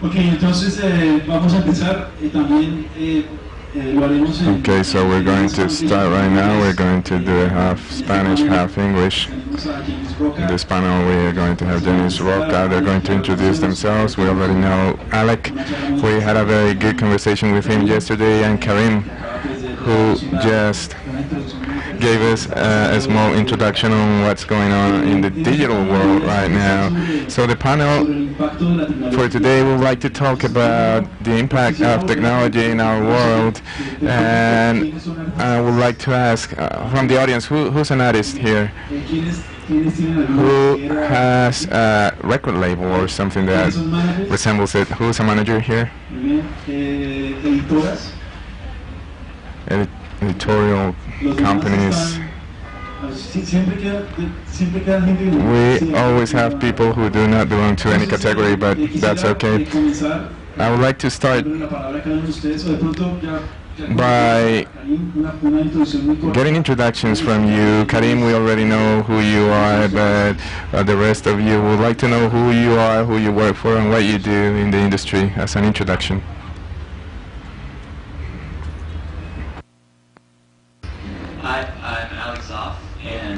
Ok, entonces eh, vamos a empezar y también eh, eh, lo haremos en... Okay, so we're going to start right now. We're going to do a half Spanish, half English. Tenemos a James Roca. This panel we are going to have Dennis Roca. They're going to introduce themselves. We already know Alec. We had a very good conversation with him yesterday and Karim, who just Una introducción muy gave us uh, a small introduction on what's going on in the digital world right now. So the panel el impacto de la tecnología. for today would like to talk about the impact of technology in our world and I would like to ask uh, from the audience who, who's an artist here ¿Quiénes, quiénes tienen alguna who has a record label or something that ¿Quiénes son managers? resembles it who's a manager here Muy bien. Editoras. Edi- editorial companies we always have people who do not belong to any category but that's okay I would like to start by getting introductions from you. Karim, we already know who you are, but uh, the rest of you would like to know who you are, who you work for, and what you do in the industry as an introduction.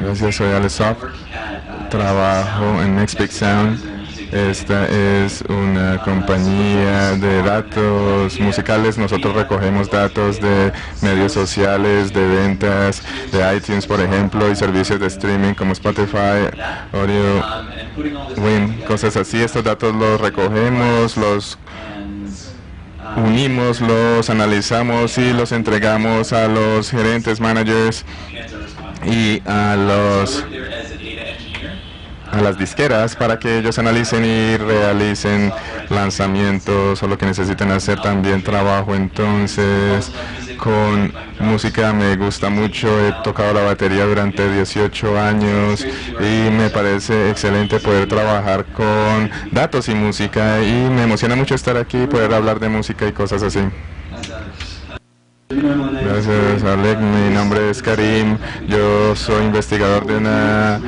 Gracias, soy uh, Trabajo en Next Sound. Esta es una compañía de datos musicales. Nosotros recogemos datos de medios sociales, de ventas, de iTunes, por ejemplo, y servicios de streaming como Spotify, Audio, Win, cosas así. Estos datos los recogemos, los unimos, los analizamos y los entregamos a los gerentes, managers. Y a los a las disqueras para que ellos analicen y realicen lanzamientos o lo que necesiten hacer. También trabajo entonces con música. Me gusta mucho he tocado la batería durante 18 años y me parece excelente poder trabajar con datos y música. Y me emociona mucho estar aquí y poder hablar de música y cosas así Gracias, Alec. Mi nombre es Karim. Yo soy investigador de una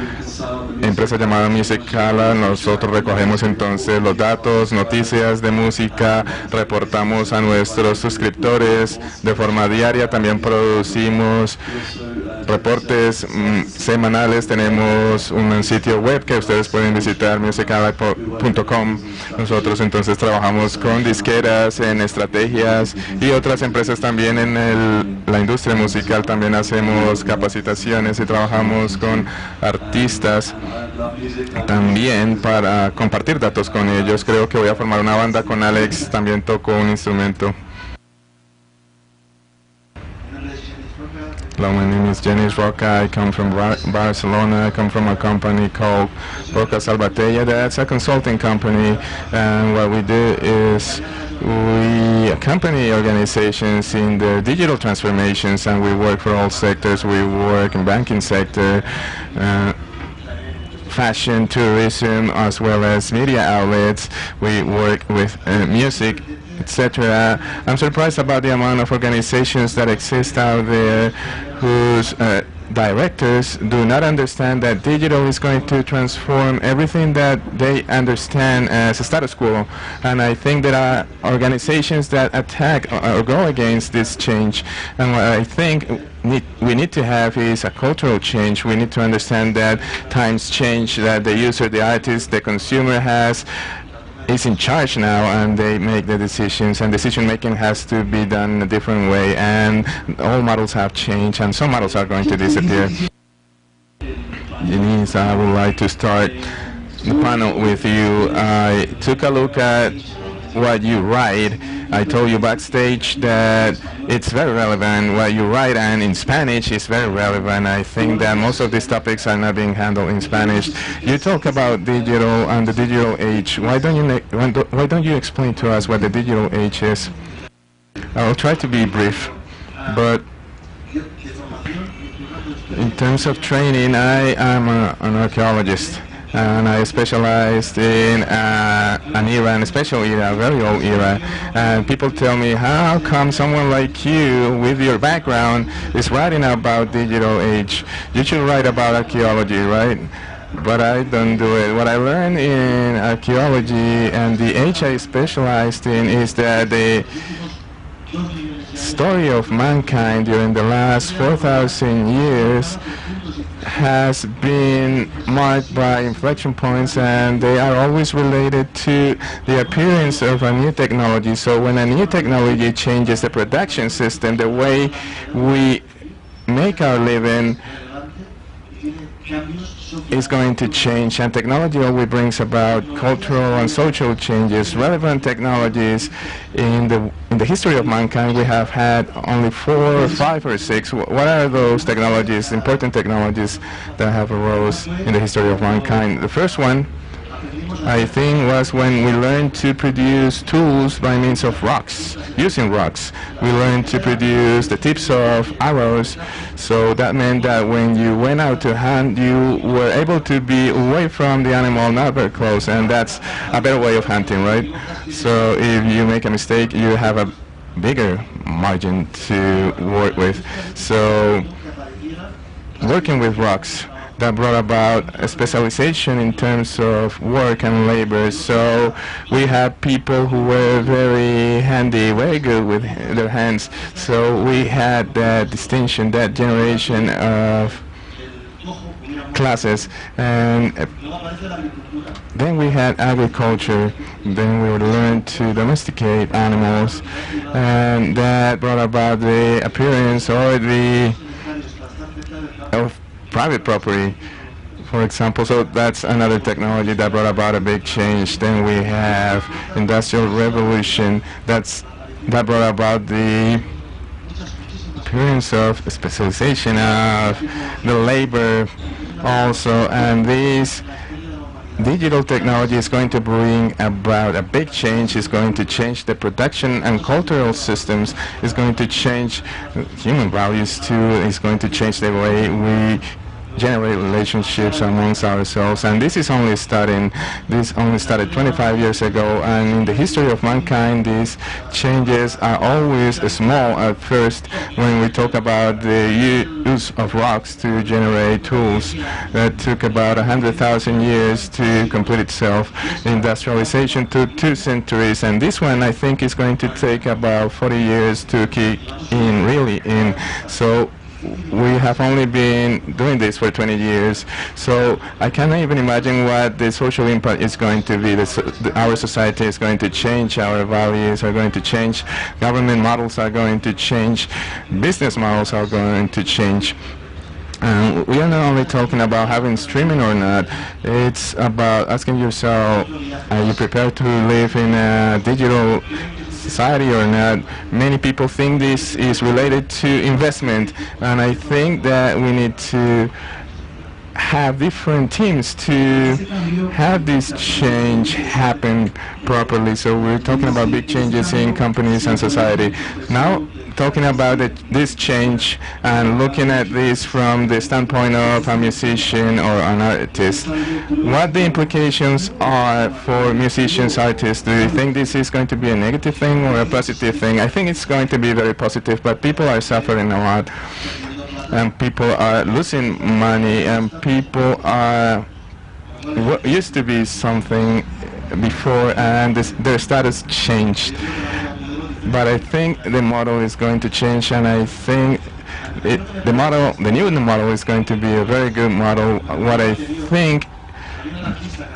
empresa llamada Musicala. Nosotros recogemos entonces los datos, noticias de música, reportamos a nuestros suscriptores de forma diaria. También producimos reportes mm, semanales. Tenemos un sitio web que ustedes pueden visitar, musicala.com. Nosotros entonces trabajamos con disqueras en estrategias y otras empresas también en el- la industria musical. También hacemos capacitaciones y trabajamos con artistas también para compartir datos con ellos. Creo que voy a formar una banda con Alex. También toco un instrumento. Hello, my name is Janice Roca. I come from Bar- Barcelona. I come from a company called Roca Salvatella. That's a consulting company, and what we do is we accompany organizations in their digital transformations, and we work for all sectors. We work in banking sector. Uh, fashion, tourism, as well as media outlets. We work with uh, music, etc. I'm surprised about the amount of organizations that exist out there whose uh, directors do not understand that digital is going to transform everything that they understand as a status quo. And I think there are organizations that attack or, go against this change. And what I think need, we need to have is a cultural change. We need to understand that times change, that the user, the artist, the consumer has is in charge now and they make the decisions and decision making has to be done in a different way and all models have changed and some models are going to disappear. Denise, I would like to start the panel with you. I took a look at what you write. I told you backstage that it's very relevant what you write and in Spanish is very relevant. I think that most of these topics are not being handled in Spanish. You talk about digital and the digital age. Why don't you why don't you explain to us what the digital age is? I'll try to be brief, but in terms of training, I am a, an archaeologist and I specialized in uh, an era, and a special era, a very old era. And people tell me, how come someone like you, with your background, is writing about digital age? You should write about archaeology, right? but I don't do it. What I learned in archaeology and the age I specialized in is that the story of mankind during the last 4,000 years has been marked by inflection points and they are always related to the appearance of a new technology. So when a new technology changes the production system, the way we make our living is going to change and technology always brings about cultural and social changes. Relevant technologies in the in the history of mankind we have had only four or five or six. What are those technologies important technologies that have arose in the history of mankind? The first one I think was when we learned to produce tools by means of rocks, using rocks. We learned to produce the tips of arrows, so that meant that when you went out to hunt, you were able to be away from the animal, not very close, and that's a better way of hunting, right? So if you make a mistake, you have a bigger margin to work with. So working with rocks that brought about a specialization in terms of work and labor. So we had people who were very handy, very good with their hands. So we had that distinction, that generation of classes and then we had agriculture then we would learn to domesticate animals and that brought about the appearance or the of private property, for example. So that's another technology that brought about a big change. Then we have industrial revolution. That's that brought about the appearance of specialization of the labor also, and these digital technology is going to bring about a big change. It's going to change the production and cultural systems. It's going to change human values too. It's going to change the way we generate relationships amongst ourselves. And this is only starting this only started 25 years ago. And in the history of mankind these changes are always small at first when we talk about the use of rocks to generate tools that took about 100,000 years to complete itself. Industrialization took two centuries. And this one I think is going to take about 40 years to kick in really in. So we have only been doing this for 20 years, so I cannot even imagine what the social impact is going to be. The, the, our society is going to change, our values are going to change, government models are going to change, business models are going to change. And we are not only talking about having streaming or not, it's about asking yourself, are you prepared to live in a digital society or not. Many people think this is related to investment, and I think that we need to have different teams to have this change happen properly. So we're talking about big changes in companies and society. Now talking about it, this change and looking at this from the standpoint of a musician or an artist, what the implications are for musicians, artists. Do you think this is going to be a negative thing or a positive thing? I think it's going to be very positive, but people are suffering a lot and people are losing money and people are what used to be something before and this, their status changed but I think the model is going to change and I think it, the model the new model is going to be a very good model. What I think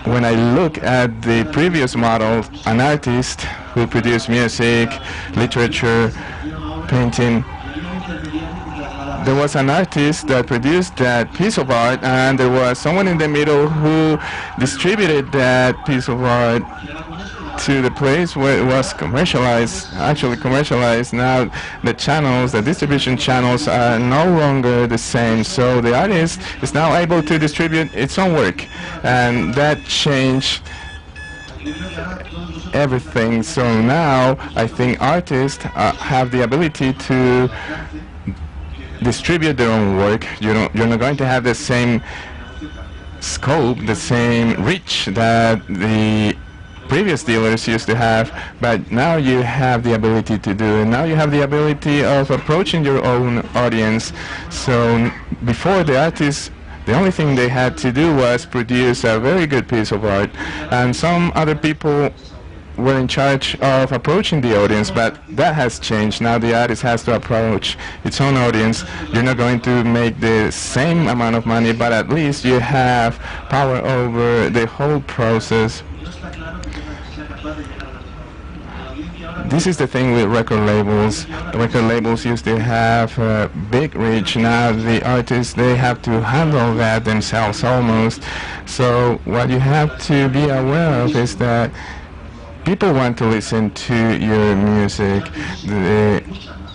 when I look at the previous model an artist who produced music literature painting there was an artist that produced that piece of art and there was someone in the middle who distributed that piece of art to the place where it was commercialized, actually commercialized. Now the channels, the distribution channels are no longer the same. So the artist is now able to distribute its own work. And that changed everything. So now I think artists uh, have the ability to distribute their own work. You know, you're not going to have the same scope, the same reach that the previous dealers used to have, but now you have the ability to do. Now you have the ability of approaching your own audience. So before the artist The only thing they had to do was produce a very good piece of art, and some other people were in charge of approaching the audience, but that has changed. Now the artist has to approach its own audience. You're not going to make the same amount of money, but at least you have power over the whole process. This is the thing with record labels. Record labels used to have uh, big reach. Now the artists, they have to handle that themselves almost. So what you have to be aware of is that people want to listen to your music. The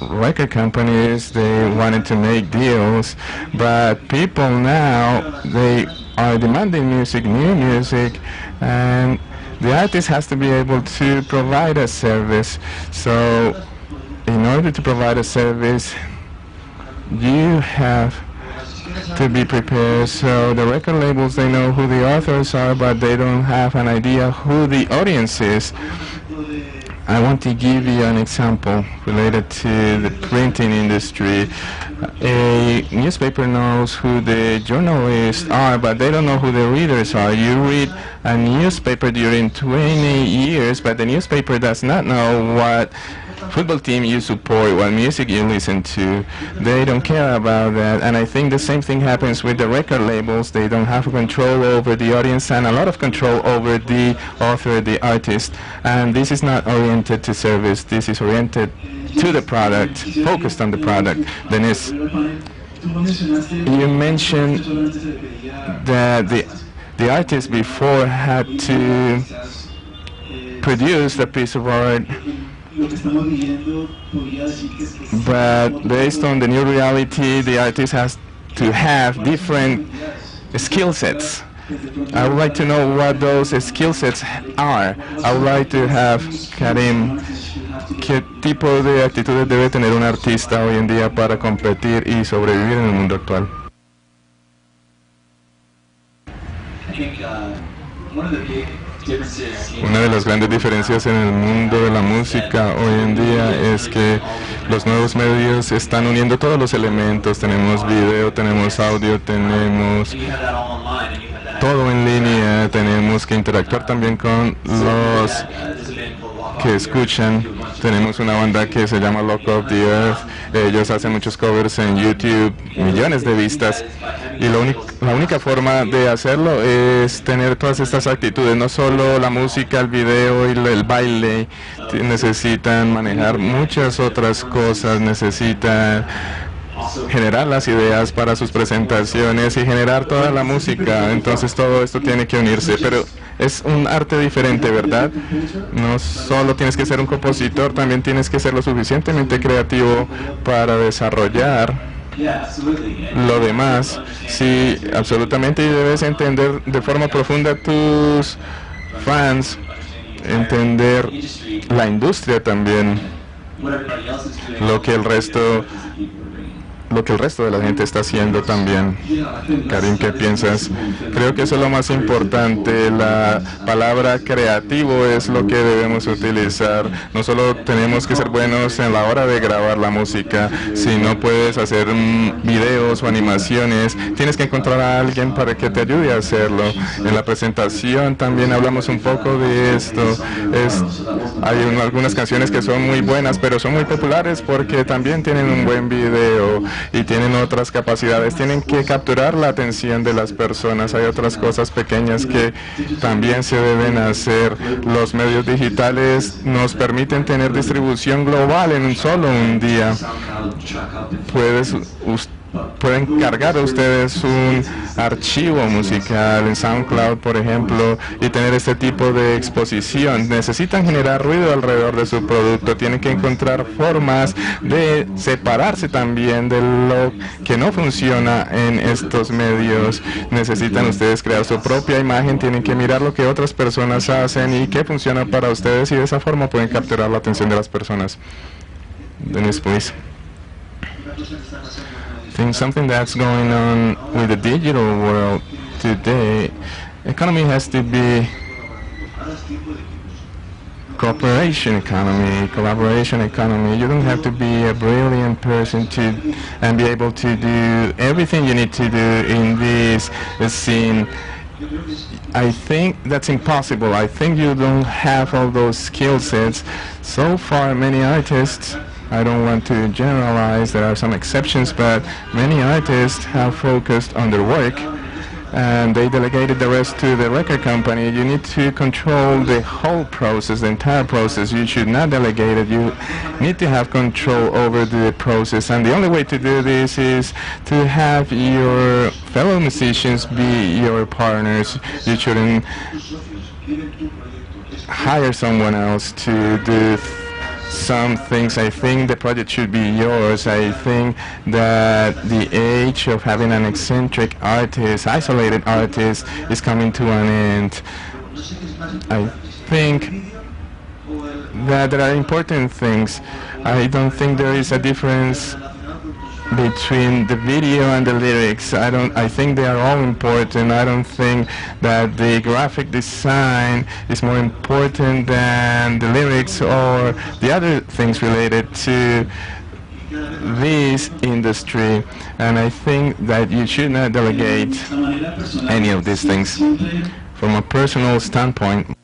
record companies, they wanted to make deals, but people now, they are demanding music, new music, and the artist has to be able to provide a service. So in order to provide a service, you have to be prepared. So the record labels, they know who the authors are, but they don't have an idea who the audience is. I want to give you an example related to the printing industry. A newspaper knows who the journalists are, but they don't know who the readers are. You read a newspaper during 20 years, but the newspaper does not know what football team you support, what music you listen to. They don't care about that. And I think the same thing happens with the record labels. They don't have control over the audience and a lot of control over the author, the artist. And this is not oriented to service. This is oriented to the product, focused on the product. Dennis, you mentioned that the, the artist before had to produce a piece of art but based on the new reality, the artist has to have different skill sets. I would like to know what those skill sets are. I would like to have Karim, ¿qué tipo de actitudes debe tener un artista hoy en día para competir y sobrevivir en el mundo actual? I think uh, one of the big Una de las grandes diferencias en el mundo de la música hoy en día es que los nuevos medios están uniendo todos los elementos. Tenemos video, tenemos audio, tenemos todo en línea. Tenemos que interactuar también con los que escuchan. Tenemos una banda que se llama Lock of the Earth. Ellos hacen muchos covers en YouTube, millones de vistas. Y único- la única forma de hacerlo es tener todas estas actitudes, no solo la música, el video y el baile. Necesitan manejar muchas otras cosas, necesitan generar las ideas para sus presentaciones y generar toda la música. Entonces todo esto tiene que unirse, pero es un arte diferente, ¿verdad? No solo tienes que ser un compositor, también tienes que ser lo suficientemente creativo para desarrollar. Lo demás. Sí, absolutamente, y debes entender de forma profunda tus fans, entender la industria también, lo que el resto lo que el resto de la gente está haciendo también. Karim, ¿qué piensas? Creo que eso es lo más importante. La palabra creativo es lo que debemos utilizar. No solo tenemos que ser buenos en la hora de grabar la música, si no puedes hacer mm, videos o animaciones, tienes que encontrar a alguien para que te ayude a hacerlo. En la presentación también hablamos un poco de esto. Es, hay un- algunas canciones que son muy buenas, pero son muy populares porque también tienen un buen video y tienen otras capacidades. Tienen que capturar la atención de las personas. Hay otras cosas pequeñas que también se deben hacer. Los medios digitales nos permiten tener distribución global en solo un día. Puedes pueden cargar ustedes un archivo musical en SoundCloud, por ejemplo, y tener este tipo de exposición. Necesitan generar ruido alrededor de su producto. Tienen que encontrar formas de separarse también de lo que no funciona en estos medios. Necesitan ustedes crear su propia imagen. Tienen que mirar lo que otras personas hacen y qué funciona para ustedes y de esa forma pueden capturar la atención de las personas. Dennis, please. Think something that's going on with the digital world today, economy has to be cooperation economy, collaboration economy. You don't have to be a brilliant person to and be able to do everything you need to do in this scene. I think that's impossible. I think you don't have all those skill sets. So far, many artists, I don't want to generalize, there are some exceptions, but many artists have focused on their work and they delegated the rest to the record company. You need to control the whole process, the entire process. You should not delegate it. You need to have control over the process. And the only way to do this is to have your fellow musicians be your partners. You shouldn't hire someone else to do some things. I think the project should be yours. I think that the age of having an eccentric artist, isolated artist, is coming to an end. I think that there are important things. I don't think there is a difference between the video and the lyrics. I don't. I think they are all important. I don't think that the graphic design is more important than the lyrics or the other things related to this industry. And I think that you should not delegate any of these things. From a personal standpoint,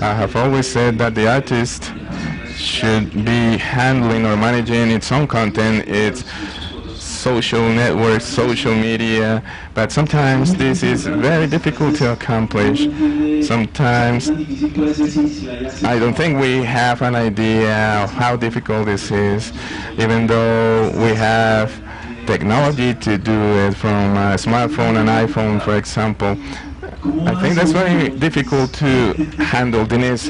I have always said that the artist should be handling or managing its own content, its social networks, social media, but sometimes this is very difficult to accomplish. Sometimes I don't think we have an idea of how difficult this is, even though we have technology to do it from a smartphone and iPhone, for example. I think that's very difficult to handle, Denise.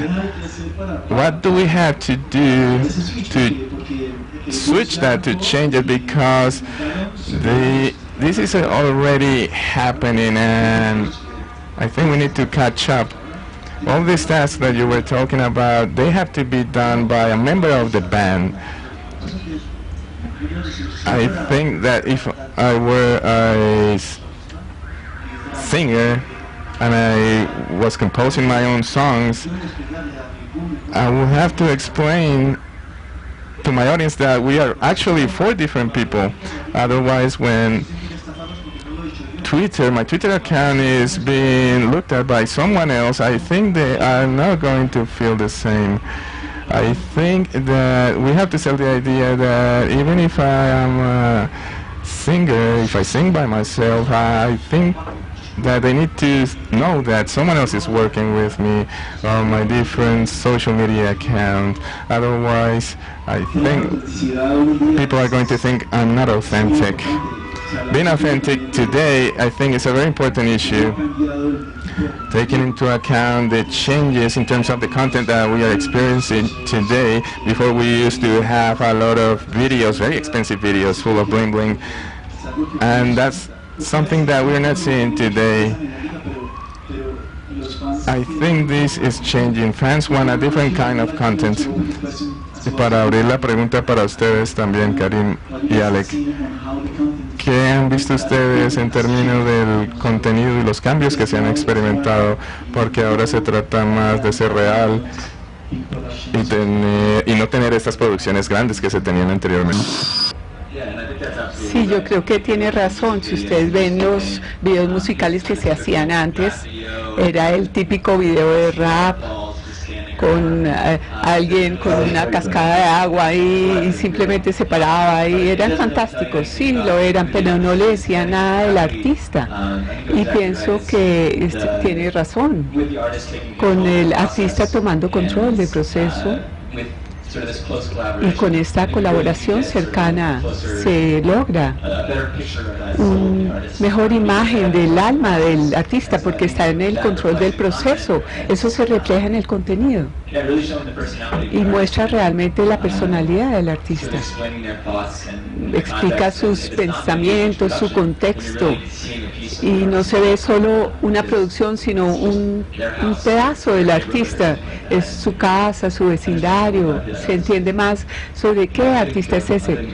What do we have to do to switch that, to change it? Because the this is already happening, and I think we need to catch up. All these tasks that you were talking about, they have to be done by a member of the band. I think that if I were a singer, and I was composing my own songs, I will have to explain to my audience that we are actually four different people. Otherwise, when Twitter, my Twitter account is being looked at by someone else, I think they are not going to feel the same. I think that we have to sell the idea that even if I am a singer, if I sing by myself, I think that they need to know that someone else is working with me on my different social media account. Otherwise, I think people are going to think I'm not authentic. Being authentic today, I think, is a very important issue. Taking into account the changes in terms of the content that we are experiencing today, before we used to have a lot of videos, very expensive videos full of bling bling, and that's something that we're not seeing today. I think this is changing. Fans want a different kind of content. Y para abrir la pregunta para ustedes también, Karim y Alec, ¿qué han visto ustedes en términos del contenido y los cambios que se han experimentado? Porque ahora se trata más de ser real y, tener, y no tener estas producciones grandes que se tenían anteriormente. Sí, yo creo que tiene razón. Si ustedes ven los videos musicales que se hacían antes, era el típico video de rap con eh, alguien con una cascada de agua y, simplemente se paraba y eran fantásticos, sí lo eran, pero no le decía nada del artista. Y pienso que tiene razón, con el artista tomando control del proceso y con esta colaboración cercana se logra una mejor imagen del alma del artista porque está en el control del proceso. Eso se refleja en el contenido. Y muestra realmente la personalidad del artista. Explica sus pensamientos, su contexto. Y no se ve solo una producción, sino un, un pedazo del artista. Es su casa, su vecindario. Se entiende más sobre qué artista es ese.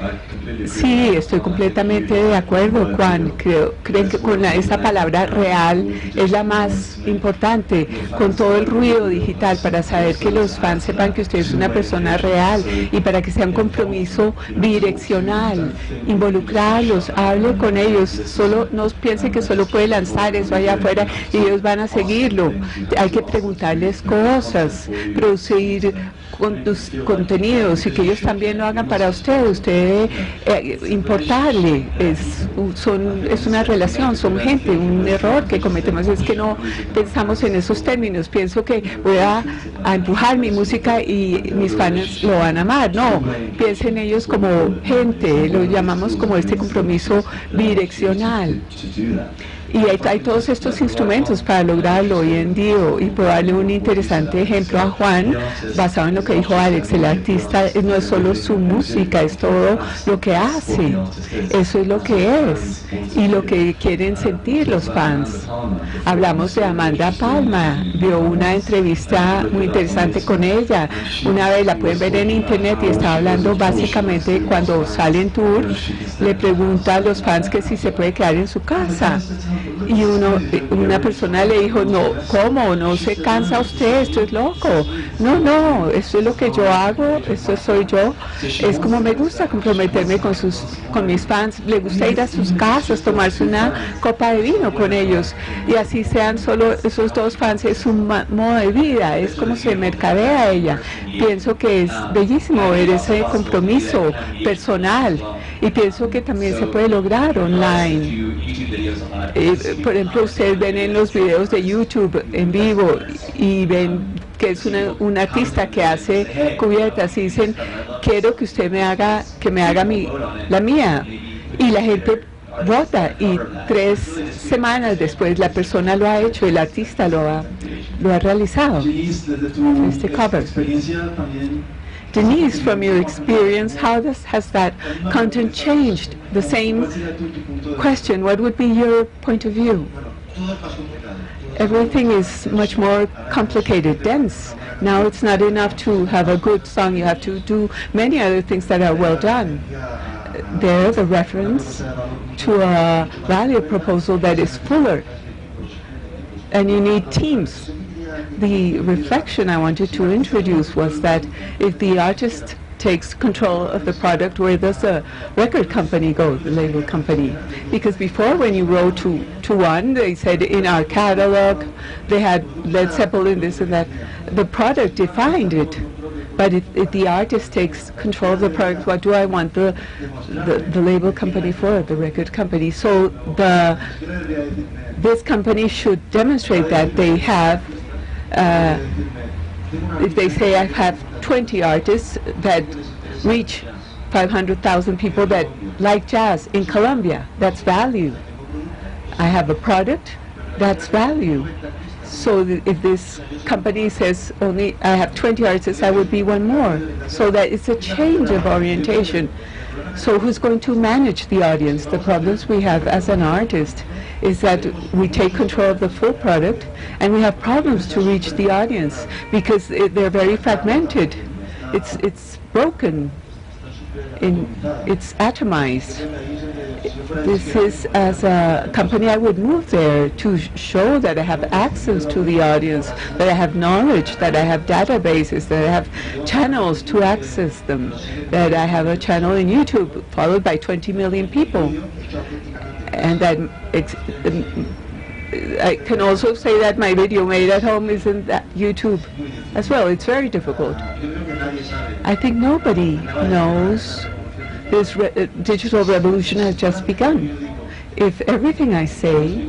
Sí, estoy completamente de acuerdo, Juan. Creo, creen que con esta palabra real es la más importante, con todo el ruido digital, para saber que los fans sepan que usted es una persona real y para que sea un compromiso bidireccional. Involucrarlos, hable con ellos. Solo no piense que solo puede lanzar eso allá afuera y ellos van a seguirlo. Hay que preguntarles cosas, producir con tus contenidos y que ellos también lo hagan para usted. Usted eh, importarle es, son, es una relación, son gente. Un error que cometemos es que no pensamos en esos términos. Pienso que voy a, a empujar mi música y mis fans lo van a amar. No, piensen ellos como gente, lo llamamos como este compromiso bidireccional. Y hay, hay todos estos instrumentos para lograrlo hoy en día y puedo darle un interesante ejemplo a Juan basado en lo que dijo Alex, el artista no es solo su música, es todo lo que hace, eso es lo que es y lo que quieren sentir los fans. Hablamos de Amanda Palma, vio una entrevista muy interesante con ella, una vez la pueden ver en internet y está hablando básicamente cuando sale en tour, le pregunta a los fans que si se puede quedar en su casa. Y uno, una persona le dijo, no, ¿cómo? ¿No se cansa usted? Esto es loco. No, no, esto es lo que yo hago, esto soy yo. Es como me gusta comprometerme con, sus, con mis fans. Le gusta ir a sus casas, tomarse una copa de vino con ellos. Y así sean solo esos dos fans, es un modo de vida, es como se mercadea ella. Pienso que es bellísimo ver ese compromiso personal. Y pienso que también se puede lograr online. Eh, por ejemplo, ustedes ven en los videos de YouTube en vivo y ven que es una, un artista que hace cubiertas y dicen, quiero que usted me haga, que me haga mi, la mía. Y la gente vota y tres semanas después la persona lo ha hecho, el artista lo ha, lo ha realizado. Este cover. Denise, from your experience, how does, has that content changed? The same ¿cuál sería tu, tu punto de question, what would be your point of view? everything is much more complicated, dense. Now it's not enough to have a good song, you have to do many other things that are well done. There, the reference to a value proposal that is fuller. And you need teams. The reflection I wanted to introduce was that if the artist takes control of the product, where does the record company go, the label company? Because before, when you wrote to, to one, they said in our catalog, they had Led Zeppelin, this and that. The product defined it. But if, if the artist takes control of the product, what do I want the, the, the label company for, the record company? So the, this company should demonstrate that they have uh, if they say I have 20 artists that reach 500,000 people that like jazz in Colombia, that's value. I have a product, that's value. So th- if this company says only I have 20 artists, I would be one more. So that it's a change of orientation. So who's going to manage the audience? The problems we have as an artist is that we take control of the full product and we have problems to reach the audience because it, they're very fragmented. It's, it's broken. In, it's atomized. This is, as a company, I would move there to show that I have access to the audience, that I have knowledge, that I have databases, that I have channels to access them, that I have a channel in YouTube followed by 20 million people. And that um, I can also say that my video made at home is in YouTube as well. It's very difficult. I think nobody knows this re- uh, digital revolution has just begun. If everything I say,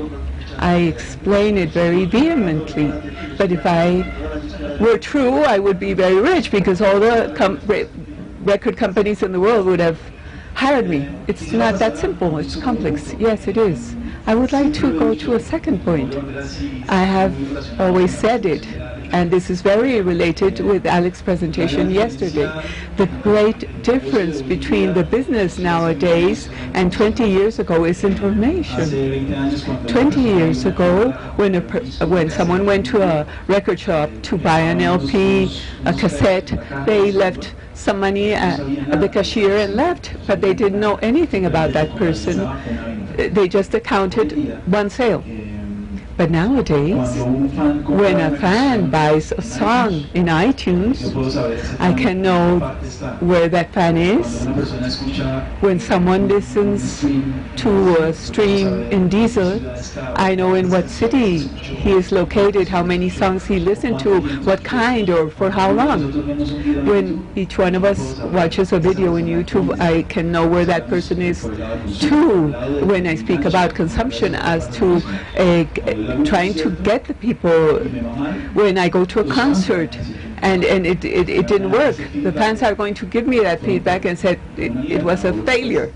I explain it very vehemently, but if I were true, I would be very rich because all the com- re- record companies in the world would have hired me. It's not that simple. It's complex. Yes, it is. I would like to go to a second point. I have always said it and this is very related with Alex's presentation yesterday, the great difference between the business nowadays and 20 years ago is information. 20 years ago, when, a when someone went to a record shop to buy an LP, a cassette, they left some money at, at the cashier and left, but they didn't know anything about that person. They just accounted one sale. But nowadays, when a fan buys a song in iTunes, I can know where that fan is. When someone listens to a stream in Deezer, I know in what city he is located, how many songs he listened to, what kind or for how long. When each one of us watches a video in YouTube, I can know where that person is too when I speak about consumption as to a trying to get the people when I go to a concert and, and it, it, it didn't work. The fans are going to give me that feedback and said it, it was a failure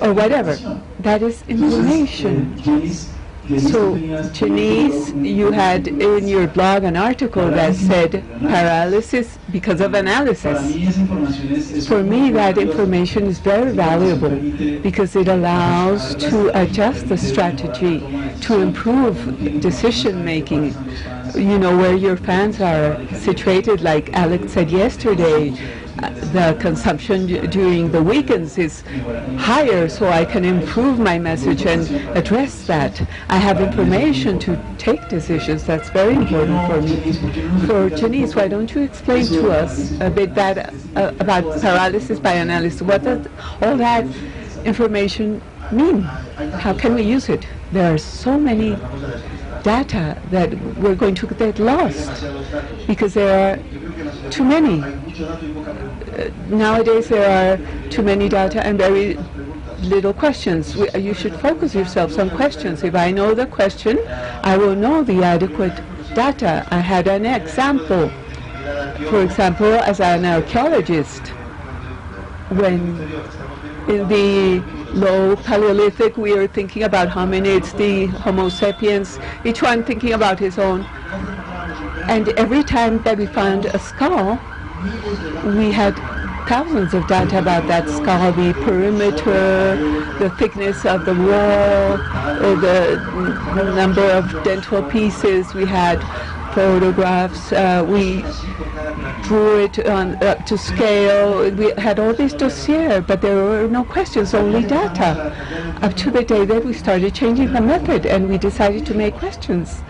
or whatever. That is information. So, Janice, you had in your blog an article that said paralysis because of analysis. For me, that information is very valuable because it allows to adjust the strategy to improve decision making. You know, where your fans are situated, like Alex said yesterday, the consumption during the weekends is higher, so I can improve my message and address that. I have information to take decisions. That's very important for me. For Janice, why don't you explain to us a bit that uh, about paralysis by analysis? What does all that information mean? How can we use it? There are so many data that we're going to get lost because there are too many. Uh, nowadays there are too many data and very little questions. We, you should focus yourselves on questions. If I know the question, I will know the adequate data. I had an example. For example, as an archaeologist, when in the low Paleolithic, we are thinking about hominids, the Homo sapiens, each one thinking about his own. And every time that we found a skull, we had thousands of data about that skull, the perimeter, the thickness of the wall, the number of dental pieces. We had photographs. Uh, we drew it on, up to scale. We had all these dossiers, but there were no questions, only data. Up to the day that we started changing the method and we decided to make questions.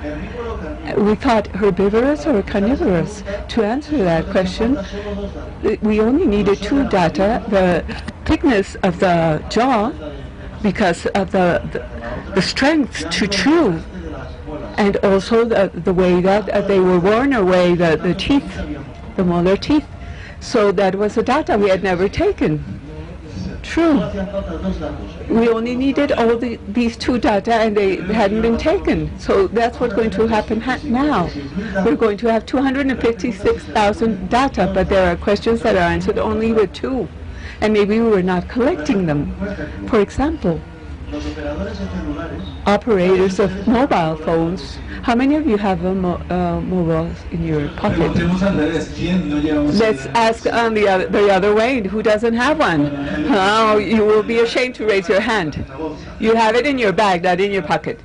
We thought herbivorous or carnivorous. To answer that question, we only needed two data, the thickness of the jaw, because of the, the, the strength to chew and also the, the way that uh, they were worn away, the, the teeth, the molar teeth. So that was the data we had never taken. True. We only needed all the, these two data and they hadn't been taken. So that's what's going to happen ha now. We're going to have 256,000 data, but there are questions that are answered only with two. And maybe we were not collecting them. For example, operators of mobile phones. How many of you have a mo uh, mobile in your pocket? Let's ask on the other, the other way. Who doesn't have one? Oh, you will be ashamed to raise your hand. You have it in your bag, not in your pocket.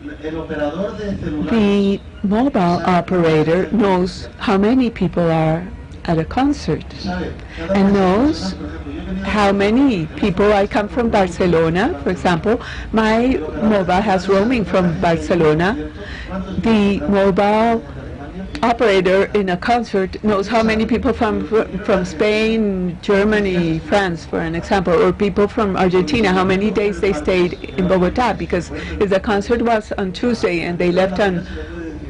The mobile operator knows how many people are at a concert and knows how many people I come from Barcelona, for example. My mobile has roaming from Barcelona. The mobile operator in a concert knows how many people from from Spain, Germany, France, for an example, or people from Argentina, how many days they stayed in Bogota. Because if the concert was on Tuesday and they left on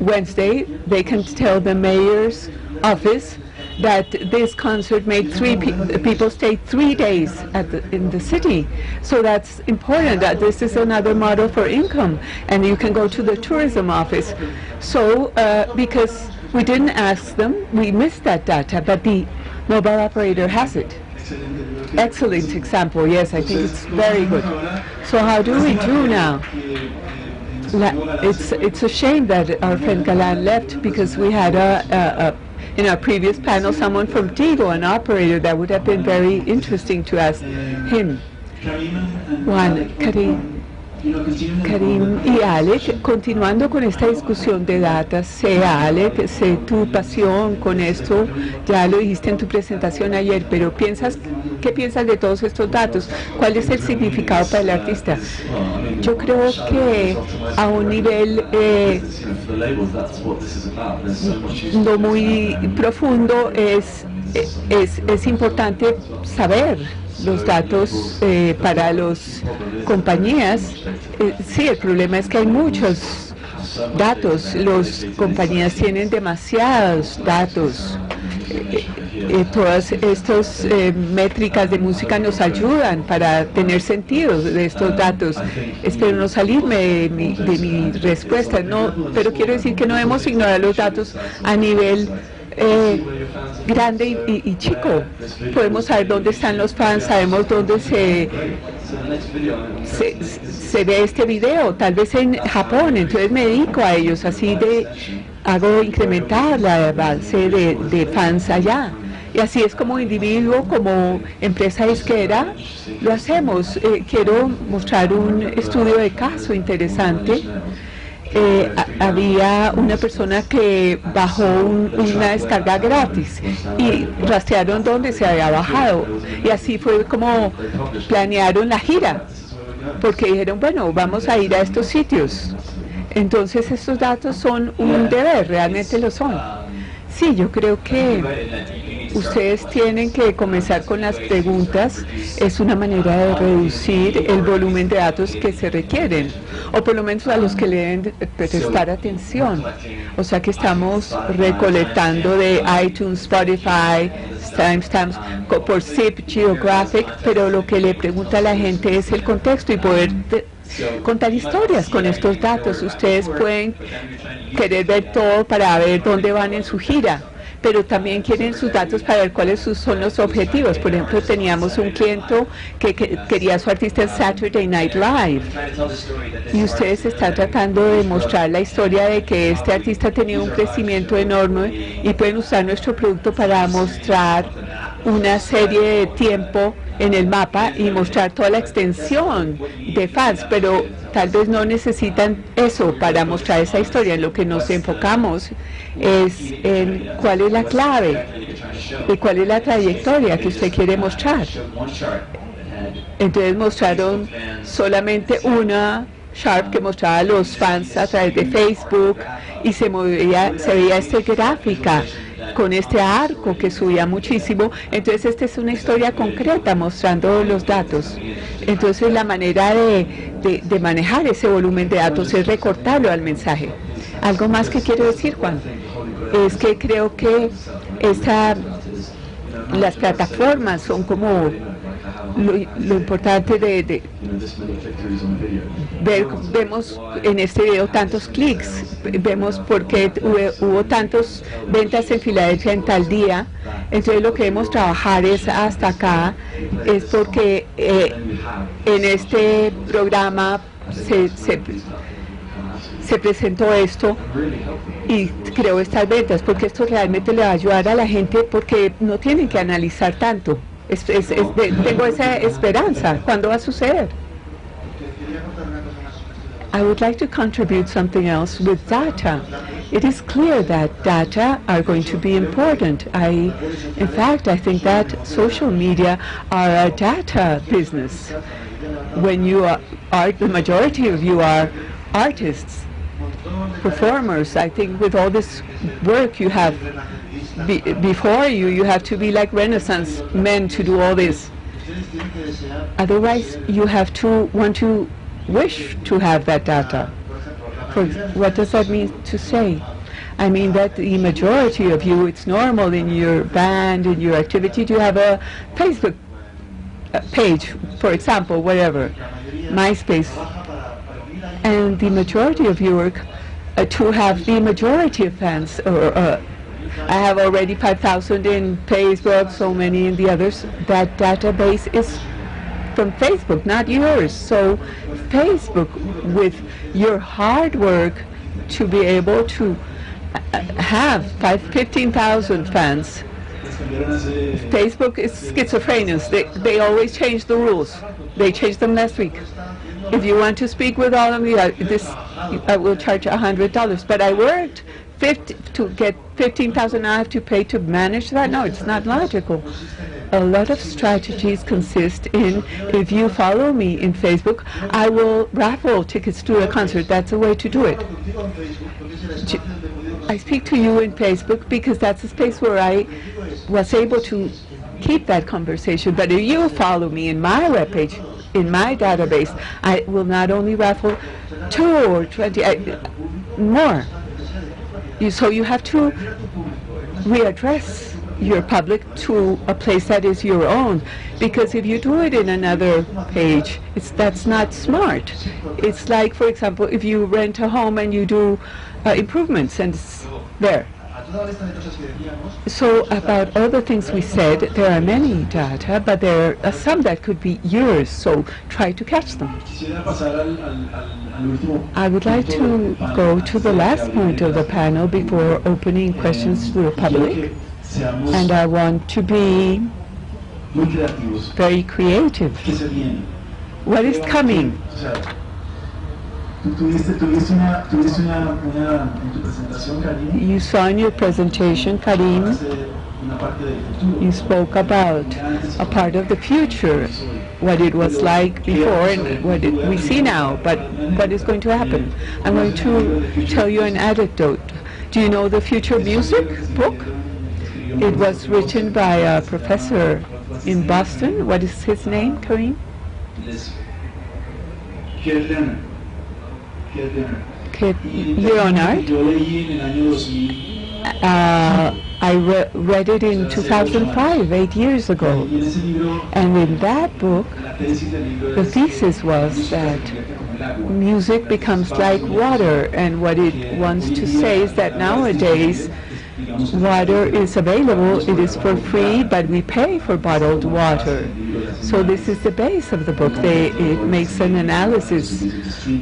Wednesday, they can tell the mayor's office that this concert made three pe people stay three days the, in the city. So that's important that this is another model for income. And you can go to the tourism office. So uh, because we didn't ask them, we missed that data, but the mobile operator has it. Excellent example, yes, I think it's very good. So how do we do now? it's it's a shame that our friend Galan left because we had a, a, a in our previous panel someone from Tigo, an operator that would have been very interesting to ask him. Juan, Karim. Karim y Alec, continuando con esta discusión de datas, sé Alec, sé tu pasión con esto, ya lo dijiste en tu presentación ayer, pero piensas, ¿qué piensas de todos estos datos? ¿Cuál es el significado para el artista? Yo creo que a un nivel eh, muy profundo es, es, es importante saber los datos eh, para las compañías. Eh, sí, el problema es que hay muchos datos. Las compañías tienen demasiados datos. Eh, todas estas métricas de música nos ayudan para tener sentido de estos datos. Espero no salirme de mi, de mi respuesta, no, pero quiero decir que no debemos ignorar los datos a nivel eh, grande y, chico. Podemos saber dónde están los fans, sabemos dónde se, se, ve este video, tal vez en Japón, entonces me dedico a ellos, así de hago incrementar la base de, fans allá. Y así es como individuo, como empresa disquera, lo hacemos. Eh, quiero mostrar un estudio de caso interesante eh, había una persona que bajó una descarga gratis y rastrearon dónde se había bajado. Y así fue como planearon la gira, porque dijeron, bueno, vamos a ir a estos sitios. Entonces estos datos son un deber, realmente lo son. Sí, yo creo que ustedes tienen que comenzar con las preguntas. Es una manera de reducir el volumen de datos que se requieren, o por lo menos a los que le deben prestar atención. O sea que estamos recolectando de iTunes, Spotify, timestamps por zip, geographic, pero lo que le pregunta a la gente es el contexto y poder contar historias con estos datos. Ustedes pueden querer ver todo para ver dónde van en su gira pero también quieren sus datos para ver cuáles son los objetivos. Por ejemplo, teníamos un cliente que, quería su artista en Saturday Night Live y ustedes están tratando de mostrar la historia de que este artista ha tenido un crecimiento enorme y pueden usar nuestro producto para mostrar una serie de tiempo en el mapa y mostrar toda la extensión de fans, pero tal vez no necesitan eso para mostrar esa historia. En lo que nos enfocamos es en cuál es la clave y cuál es la trayectoria que usted quiere mostrar. Entonces mostraron solamente una Sharp que mostraba a los fans a través de Facebook y se movía, se veía esta gráfica con este arco que subía muchísimo. Entonces, esta es una historia concreta mostrando los datos. Entonces, la manera de, de, manejar ese volumen de datos es recortarlo al mensaje. ¿Algo más que quiero decir, Juan? Es que creo que esta, las plataformas son como lo, importante de, ver, vemos en este video tantos clics, vemos por qué hubo, tantos ventas en Filadelfia en tal día, entonces lo que debemos trabajar es hasta acá, es porque eh, en este programa se, se, se presentó esto y creó estas ventas, porque esto realmente le va a ayudar a la gente porque no tienen que analizar tanto. Tengo esa esperanza. ¿Cuándo va a suceder? I would like to contribute something else with data. It is clear that data are going to be important. I, in fact, I think that social media are a data business. When you are, the majority of you are artists, performers, I think with all this work you have be, before you, you have to be like Renaissance men to do all this. Otherwise, you have to want to wish to have that data. For, what does that mean to say? I mean that the majority of you, it's normal in your band, in your activity, to have a Facebook uh, page, for example, whatever, MySpace. And the majority of you are uh, to have the majority of fans or uh, I have already 5,000 in Facebook, so many in the others. That database is from Facebook, not yours. So Facebook with your hard work to be able to uh, have 15,000 fans. Facebook is schizophrenic. They, they always change the rules. They changed them last week. If you want to speak with all of me, I, this I will charge $100. But I worked 50, to get 15,000 I have to pay to manage that? No, it's not logical. A lot of strategies consist in if you follow me in Facebook, I will raffle tickets to a concert. That's a way to do it. I speak to you in Facebook because that's a space where I was able to keep that conversation. But if you follow me in my webpage, in my database, I will not only raffle two or 20, I, more. You, so you have to readdress your public to a place that is your own. Because if you do it in another page, it's, that's not smart. It's like, for example, if you rent a home and you do uh, improvements and there. So about all the things we said, there are many data, but there are some that could be yours, so try to catch them. I would like to go to the last point of the panel before opening questions to the public. And I want to be very creative. What is coming? O sea, tú tuviste, tuviste, una, tuviste una, una, en tu presentación, Karim, You saw in your presentation, Karim, hablaste de una parte del futuro. you spoke about a part of the future, what it was like before and what it, we see now, but what is going to happen. I'm going to tell you an anecdote. Do you know the Future Music book? It was written by a professor in Boston. What is his name, Karim? Les- Leonard. Gerd Leonhard. Kid Y Leonard. Yo leí en el año 2000 Uh, I re- read it in 2005, eight years ago. y en ese libro And in that book, la tesis del libro the thesis was that como el agua. music becomes like water, and what it wants to say is that nowadays water is available, it is for free, but we pay for bottled water. So this is the base of the book. They, it makes an analysis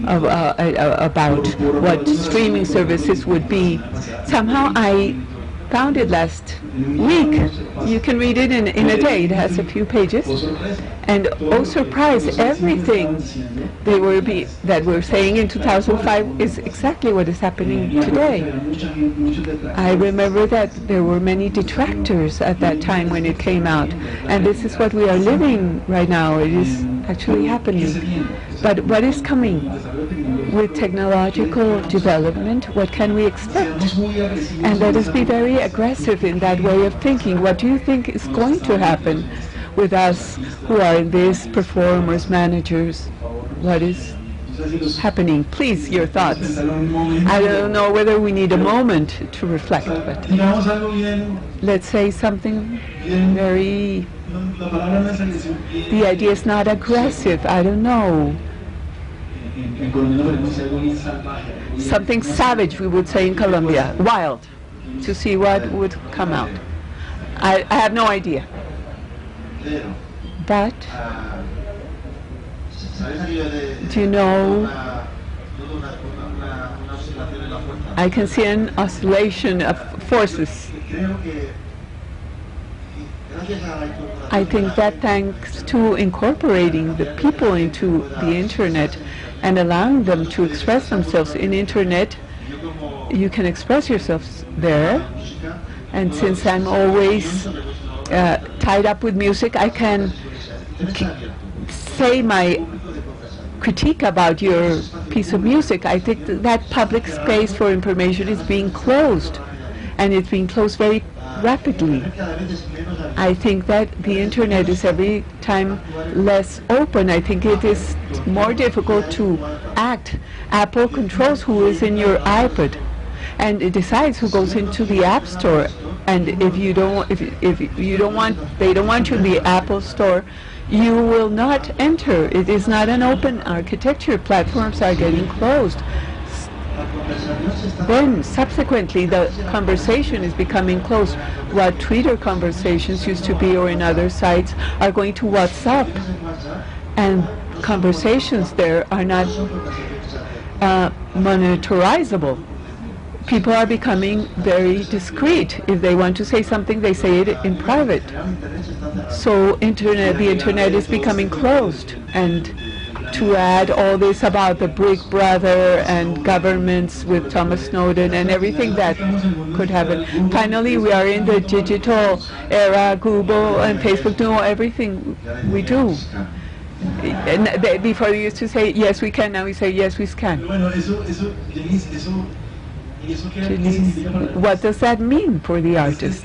of, uh, uh, about what streaming services would be. Somehow I found it last week. You can read it in, in a day. It has a few pages. And oh surprise, everything they were be, that we're saying in 2005 is exactly what is happening today. I remember that there were many detractors at that time when it came out. And this is what we are living right now. It is actually happening. But what is coming? With technological development, what can we expect? And let us be very aggressive in that way of thinking. What do you think is going to happen with us who are this performers, managers? What is happening? Please, your thoughts. I don't know whether we need a moment to reflect, but let's say something very, the idea is not aggressive, I don't know. Something savage, we would say in Colombia, wild, to see what would come out. I, I have no idea. But ah, ¿sabes aquello de do you know? I can see an oscillation of forces. Creo que gracias a la incorporación I think that thanks to incorporating the people into the internet and allowing them to express themselves in internet, you can express yourselves there. And since I'm always uh, tied up with music, I can say my critique about your piece of music. I think th- that public space for information is being closed, and it's being closed very rapidly. I think that the internet is every time less open. I think it is more difficult to act. Apple controls who is in your iPod, and it decides who goes into the App Store. And if you don't, if if you don't want, they don't want you in the Apple Store, you will not enter. It is not an open architecture. Platforms are getting closed. Then subsequently the conversation is becoming closed What Twitter conversations used to be or in other sites are going to WhatsApp. And conversations there are not uh, monitorizable. People are becoming very discreet. If they want to say something, they say it in private. So internet, the internet is becoming closed. And to add all this about the Big Brother and governments with Thomas Snowden and everything that could happen. Finally, we are in the digital era. Google and Facebook know everything we do. And they, before they used to say yes we can, now we say yes we can. What does that mean for the artist?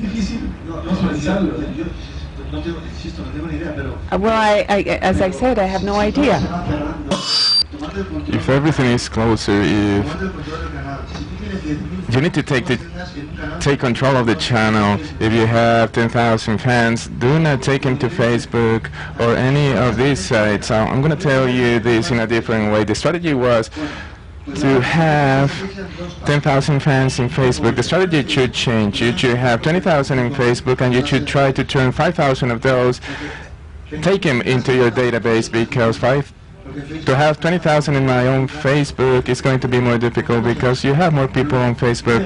Uh, Well, I, I, as I said, I have no idea. If everything is closer, if tomando el control del canal. Si tú tienes 10.000 You need to take the- take control of the channel. If you have 10,000 fans, do not take them to Facebook or any of these sites. So I'm going to tell you this in a different way. The strategy was to have 10,000 fans in Facebook. The strategy should change. You should have 20,000 in Facebook and you should try to turn 5,000 of those, take them into your database because five to have 20,000 in my own Facebook is going to be more difficult because you have more people on Facebook,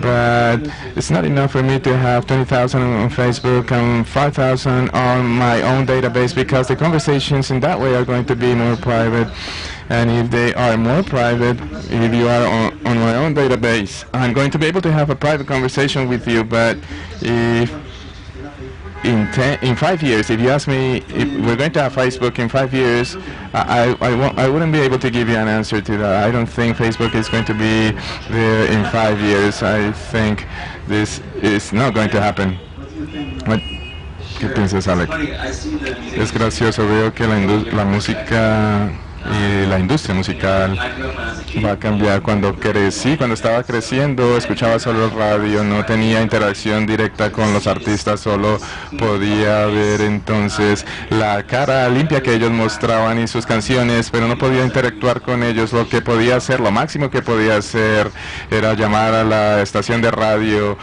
but it's not enough for me to have 20,000 on Facebook and 5,000 on my own database because the conversations in that way are going to be more private. And if they are more private, if you are on, on my own database, I'm going to be able to have a private conversation with you, but if in ten, in five years, if you ask me if we're going to have Facebook in five years, I, I, I, won't, I wouldn't be able to give you an answer to that. I don't think Facebook is going to be there in five years. I think this is not going to happen. What, ¿Qué piensas, Alex? Funny, I see the music. Es gracioso, veo que la, la música la industria musical va a cambiar cuando crecí, cuando estaba creciendo, escuchaba solo radio, no tenía interacción directa con los artistas, solo podía ver entonces la cara limpia que ellos mostraban y sus canciones, pero no podía interactuar con ellos. Lo que podía hacer, lo máximo que podía hacer era llamar a la estación de radio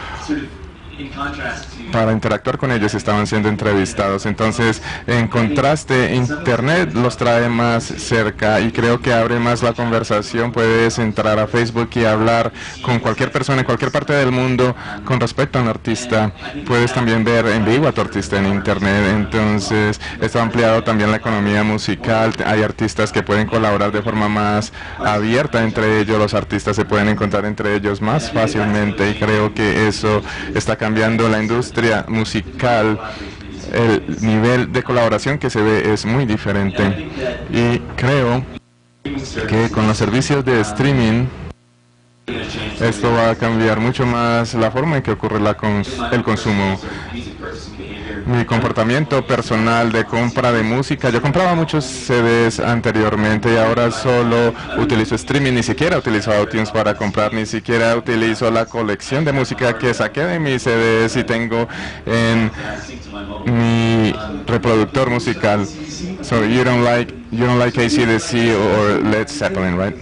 Para interactuar con ellos estaban siendo entrevistados. Entonces, en contraste, Internet los trae más cerca y creo que abre más la conversación. Puedes entrar a Facebook y hablar con cualquier persona en cualquier parte del mundo con respecto a un artista. Puedes también ver en vivo a tu artista en Internet. Entonces, esto ha ampliado también la economía musical. Hay artistas que pueden colaborar de forma más abierta entre ellos. Los artistas se pueden encontrar entre ellos más fácilmente y creo que eso está cambiando la industria musical. El nivel de colaboración que se ve es muy diferente y creo que con los servicios de streaming esto va a cambiar mucho más la forma en que ocurre la el consumo. Mi comportamiento personal de compra de música, yo compraba muchos CDs anteriormente y ahora solo utilizo streaming, ni siquiera utilizo iTunes para comprar, ni siquiera utilizo la colección de música que saqué de mis CDs y tengo en mi reproductor musical. So you don't like you don't like ACDC or Led Zeppelin, right?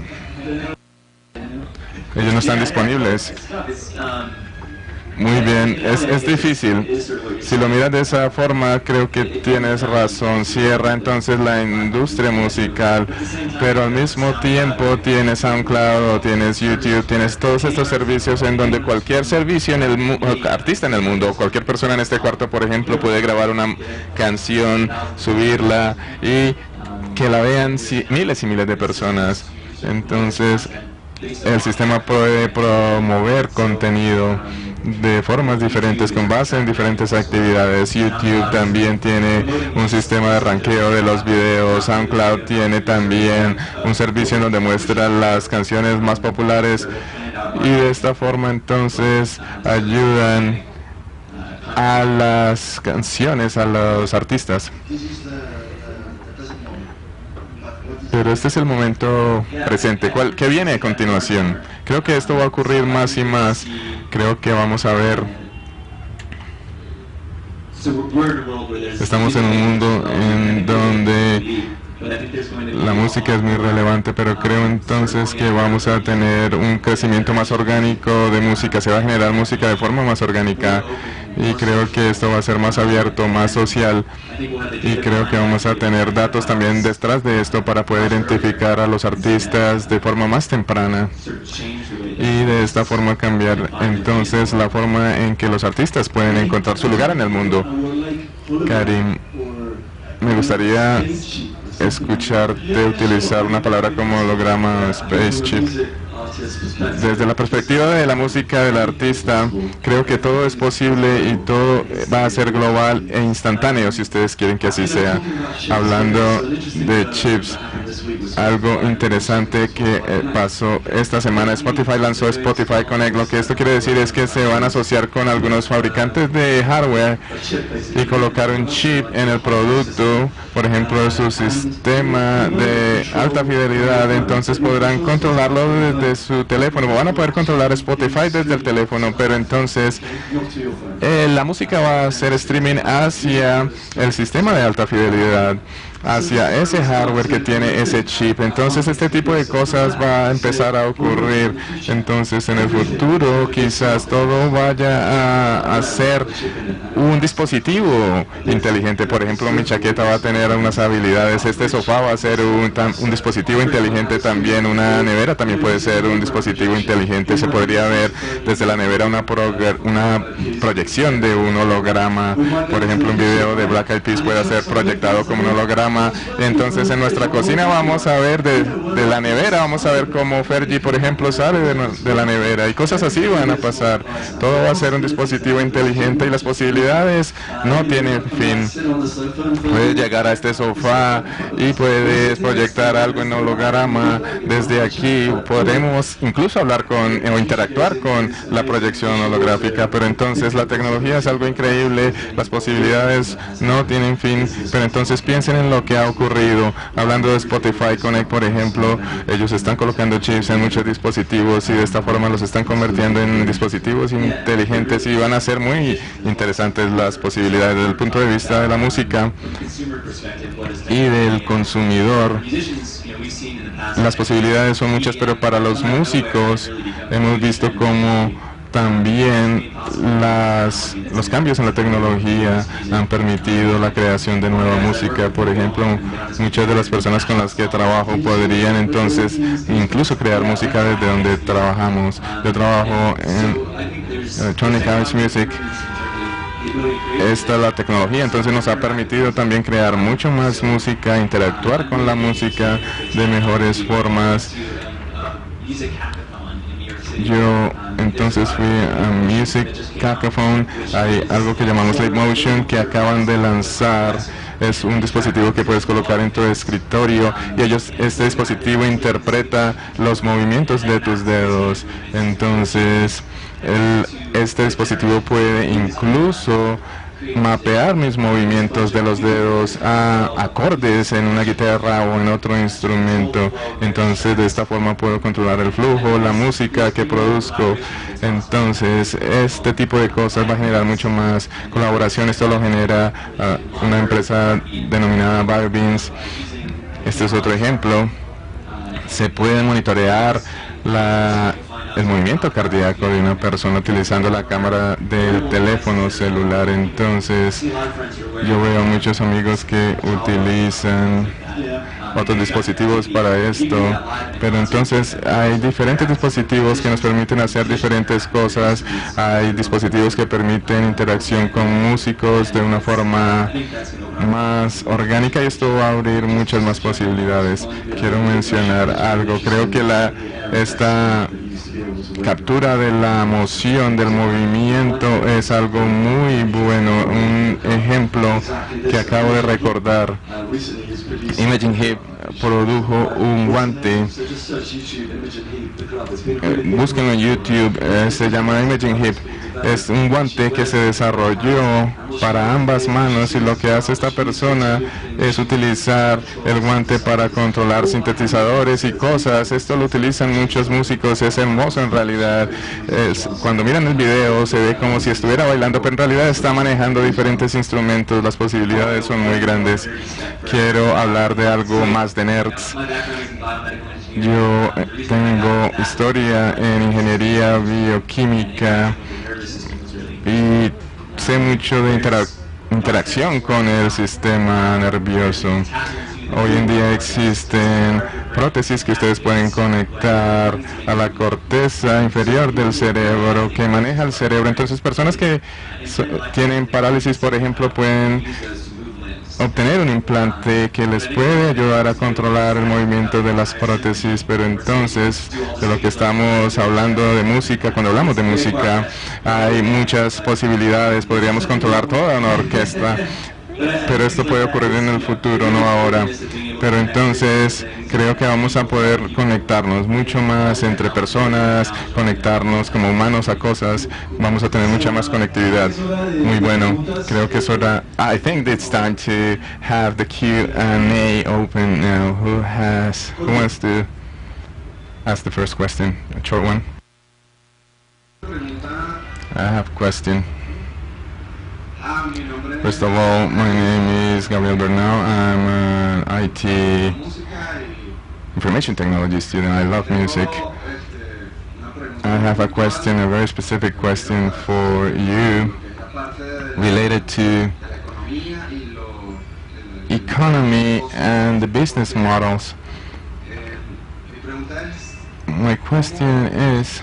Ellos no están disponibles. It's tough. It's, um, Muy bien, es, es difícil. Si lo miras de esa forma, creo que tienes razón. Cierra entonces la industria musical, pero al mismo tiempo tienes SoundCloud, tienes YouTube, tienes todos estos servicios en donde cualquier servicio en el mu- artista en el mundo, cualquier persona en este cuarto, por ejemplo, puede grabar una canción, subirla y que la vean miles y miles de personas. Entonces, el sistema puede promover contenido de formas diferentes con base en diferentes actividades. YouTube también tiene un sistema de ranqueo de los videos. SoundCloud tiene también un servicio en donde muestra las canciones más populares y de esta forma entonces ayudan a las canciones, a los artistas. Pero este es el momento presente. ¿Cuál, ¿Qué viene a continuación? Creo que esto va a ocurrir más y más. Creo que vamos a ver, estamos en un mundo en donde La música es muy relevante, pero creo entonces que vamos a tener un crecimiento más orgánico de música. Se va a generar música de forma más orgánica y creo que esto va a ser más abierto, más social y creo que vamos a tener datos también detrás de esto para poder identificar a los artistas de forma más temprana y de esta forma cambiar entonces la forma en que los artistas pueden encontrar su lugar en el mundo. Karim, me gustaría escucharte utilizar una palabra como holograma spaceship. Desde la perspectiva de la música del artista, creo que todo es posible y todo va a ser global e instantáneo si ustedes quieren que así sea. Hablando de chips, algo interesante que eh, pasó esta semana, Spotify lanzó Spotify Connect. Lo que esto quiere decir es que se van a asociar con algunos fabricantes de hardware y colocar un chip en el producto, por ejemplo, su sistema de alta fidelidad. Entonces podrán controlarlo desde su teléfono. Van a poder controlar Spotify desde el teléfono, pero entonces eh, la música va a hacer streaming hacia el sistema de alta fidelidad hacia ese hardware que tiene ese chip. Entonces este tipo de cosas va a empezar a ocurrir. Entonces en el futuro quizás todo vaya a, ser un dispositivo inteligente. Por ejemplo, mi chaqueta va a tener unas habilidades. Este sofá va a ser un, un dispositivo inteligente también. Una nevera también puede ser un dispositivo inteligente. Se podría ver desde la nevera una, una proyección de un holograma. Por ejemplo, un video de Black Eyed Peas puede ser proyectado como un holograma entonces en nuestra cocina vamos a ver de, la nevera, vamos a ver cómo Fergie, por ejemplo, sale de, la nevera y cosas así van a pasar. Todo va a ser un dispositivo inteligente y las posibilidades no tienen fin. Puedes llegar a este sofá y puedes proyectar algo en holograma desde aquí. Podemos incluso hablar con o interactuar con la proyección holográfica, pero entonces la tecnología es algo increíble, las posibilidades no tienen fin, pero entonces piensen en lo que ha ocurrido. Hablando de Spotify Connect, por ejemplo, ellos están colocando chips en muchos dispositivos y de esta forma los están convirtiendo en dispositivos inteligentes y van a ser muy interesantes las posibilidades desde el punto de vista de la música y del consumidor. Las posibilidades son muchas, pero para los músicos hemos visto como también las, los cambios en la tecnología han permitido la creación de nueva música. Por ejemplo, muchas de las personas con las que trabajo podrían entonces incluso crear música desde donde trabajamos. Yo trabajo en Electronic House Music. Esta es la tecnología, entonces nos ha permitido también crear mucho más música, interactuar con la música de mejores formas. Yo entonces fui a Music Cacophone, hay algo que llamamos Light Motion que acaban de lanzar. Es un dispositivo que puedes colocar en tu escritorio y ellos este dispositivo interpreta los movimientos de tus dedos. Entonces este dispositivo puede incluso mapear mis movimientos de los dedos a acordes en una guitarra o en otro instrumento. Entonces de esta forma puedo controlar el flujo, la música que produzco. Entonces este tipo de cosas va a generar mucho más colaboración. Esto lo genera ah, una empresa denominada BioBeans. Este es otro ejemplo. Se puede monitorear la el movimiento cardíaco de una persona utilizando la cámara del teléfono celular. Entonces, yo veo muchos amigos que utilizan otros dispositivos para esto, pero entonces hay diferentes dispositivos que nos permiten hacer diferentes cosas, hay dispositivos que permiten interacción con músicos de una forma más orgánica y esto va a abrir muchas más posibilidades. Quiero mencionar algo, creo que la esta captura de la emoción del movimiento es algo muy bueno. Un ejemplo que acabo de recordar. Imagine Hip produjo un guante. Eh, búsquenlo en YouTube. Eh, se llama Imagine Hip es un guante que se desarrolló para ambas manos y lo que hace esta persona es utilizar el guante para controlar sintetizadores y cosas. Esto lo utilizan muchos músicos, es hermoso en realidad. Es, cuando miran el video se ve como si estuviera bailando, pero en realidad está manejando diferentes instrumentos. Las posibilidades son muy grandes. Quiero hablar de algo más de nerds. Yo eh, tengo historia en ingeniería bioquímica y sé mucho de interacción con el sistema nervioso. Hoy en día existen prótesis que ustedes pueden conectar a la corteza inferior del cerebro que maneja el cerebro. Entonces, personas que tienen parálisis, por ejemplo, pueden obtener un implante que les puede ayudar a controlar el movimiento de las prótesis, pero entonces de lo que estamos hablando de música, cuando hablamos de música, hay muchas posibilidades, podríamos controlar toda una orquesta pero esto puede ocurrir en el futuro, no ahora. Pero entonces creo que vamos a poder conectarnos mucho más entre personas, conectarnos como humanos a cosas, vamos a tener mucha más conectividad. Muy bueno, creo que es hora. I think it's time to have the Q&A open now. Who has, who wants to ask the first question? A short one. I have a question. First of all, my name is Gabriel Bernal. I'm an IT information technology student. I love music. I have a question, a very specific question for you related to economy and the business models. My question is,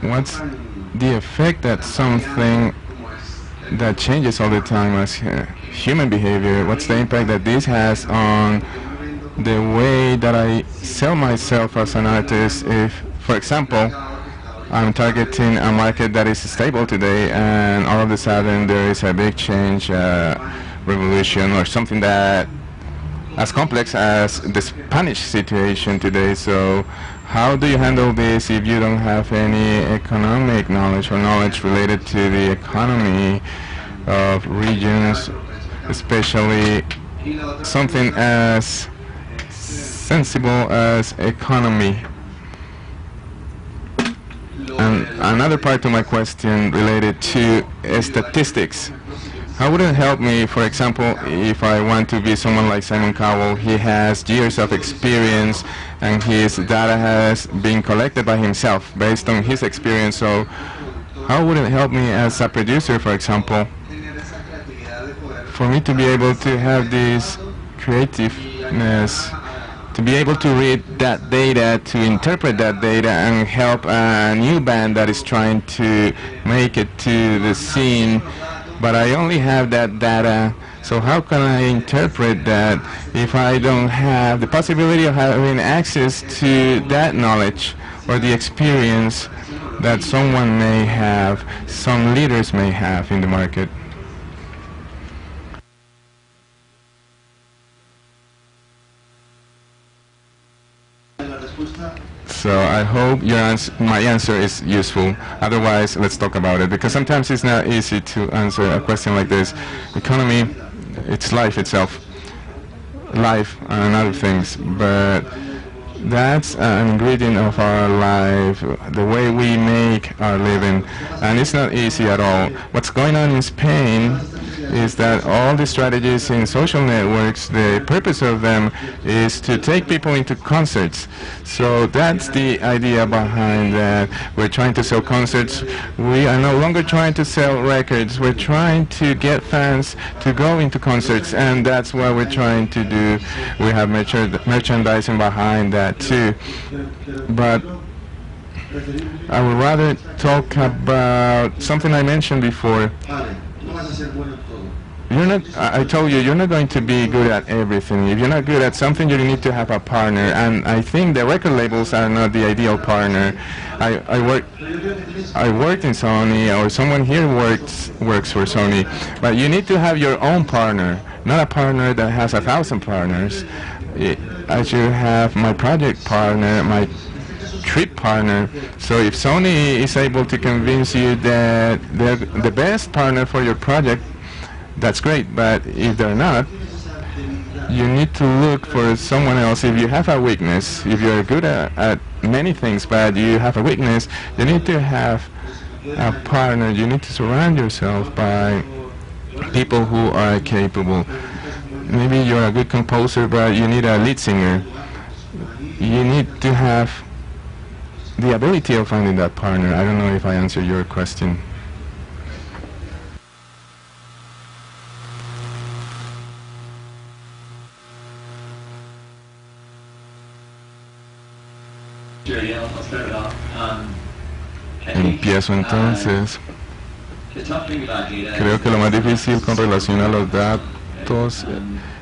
what's the effect that something that changes all the time as uh, human behavior, what's the impact that this has on the way that I sell myself as an artist if, for example, I'm targeting a market that is stable today and all of a sudden there is a big change, uh, revolution or something that as complex as the Spanish situation today. So how do you handle this if you don't have any economic knowledge or knowledge related to the economy of regions, especially something as sensible as economy? And another part to my question related to statistics. How would it help me, for example, if I want to be someone like Simon Cowell? He has years of experience and his data has been collected by himself based on his experience. So how would it help me as a producer, for example, for me to be able to have this creativeness, to be able to read that data, to interpret that data and help a new band that is trying to make it to the scene but I only have that data. So how can I interpret that if I don't have the possibility of having access to that knowledge or the experience that someone may have, some leaders may have in the market? So I hope your ans my answer is useful. Otherwise, let's talk about it because sometimes it's not easy to answer a question like this. Economy, it's life itself, life and other things, but that's an ingredient of our life, the way we make our living, and it's not easy at all. What's going on in Spain is that all the strategies in social networks, the purpose of them is to take people into concerts. So that's the idea behind that. We're trying to sell concerts. We are no longer trying to sell records. We're trying to get fans to go into concerts, and that's what we're trying to do. We have merchandising behind that too. But I would rather talk about something I mentioned before you're not, I told you, you're not going to be good at everything. If you're not good at something, you need to have a partner. And I think the record labels are not the ideal partner. I, I work, I worked in Sony, or someone here works, works for Sony. But you need to have your own partner, not a partner that has a thousand partners. I should have my project partner, my trip partner. So if Sony is able to convince you that they're the best partner for your project, that's great. But if they're not, you need to look for someone else. If you have a weakness, if you're good at, at many things, but you have a weakness, you need to have a partner. You need to surround yourself by people who are capable. Maybe you're a good composer, but you need a lead singer. You need to have the ability of finding that partner. I don't know if I answered your question. Empiezo entonces. Creo que lo más difícil con relación a los datos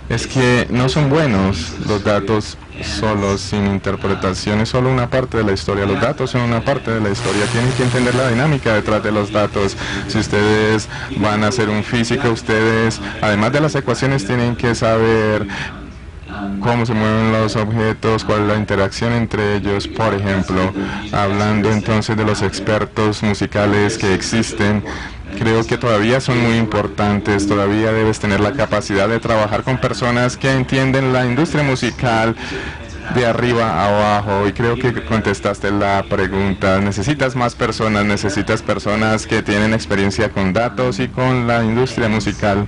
es que no son buenos los datos solos, sin interpretación, es solo una parte de la historia. Los datos son una parte de la historia. Tienen que entender la dinámica detrás de los datos. Si ustedes van a ser un físico, ustedes, además de las ecuaciones, tienen que saber cómo se mueven los objetos, cuál es la interacción entre ellos, por ejemplo, hablando entonces de los expertos musicales que existen, creo que todavía son muy importantes, todavía debes tener la capacidad de trabajar con personas que entienden la industria musical de arriba a abajo y creo que contestaste la pregunta. Necesitas más personas, necesitas personas que tienen experiencia con datos y con la industria musical.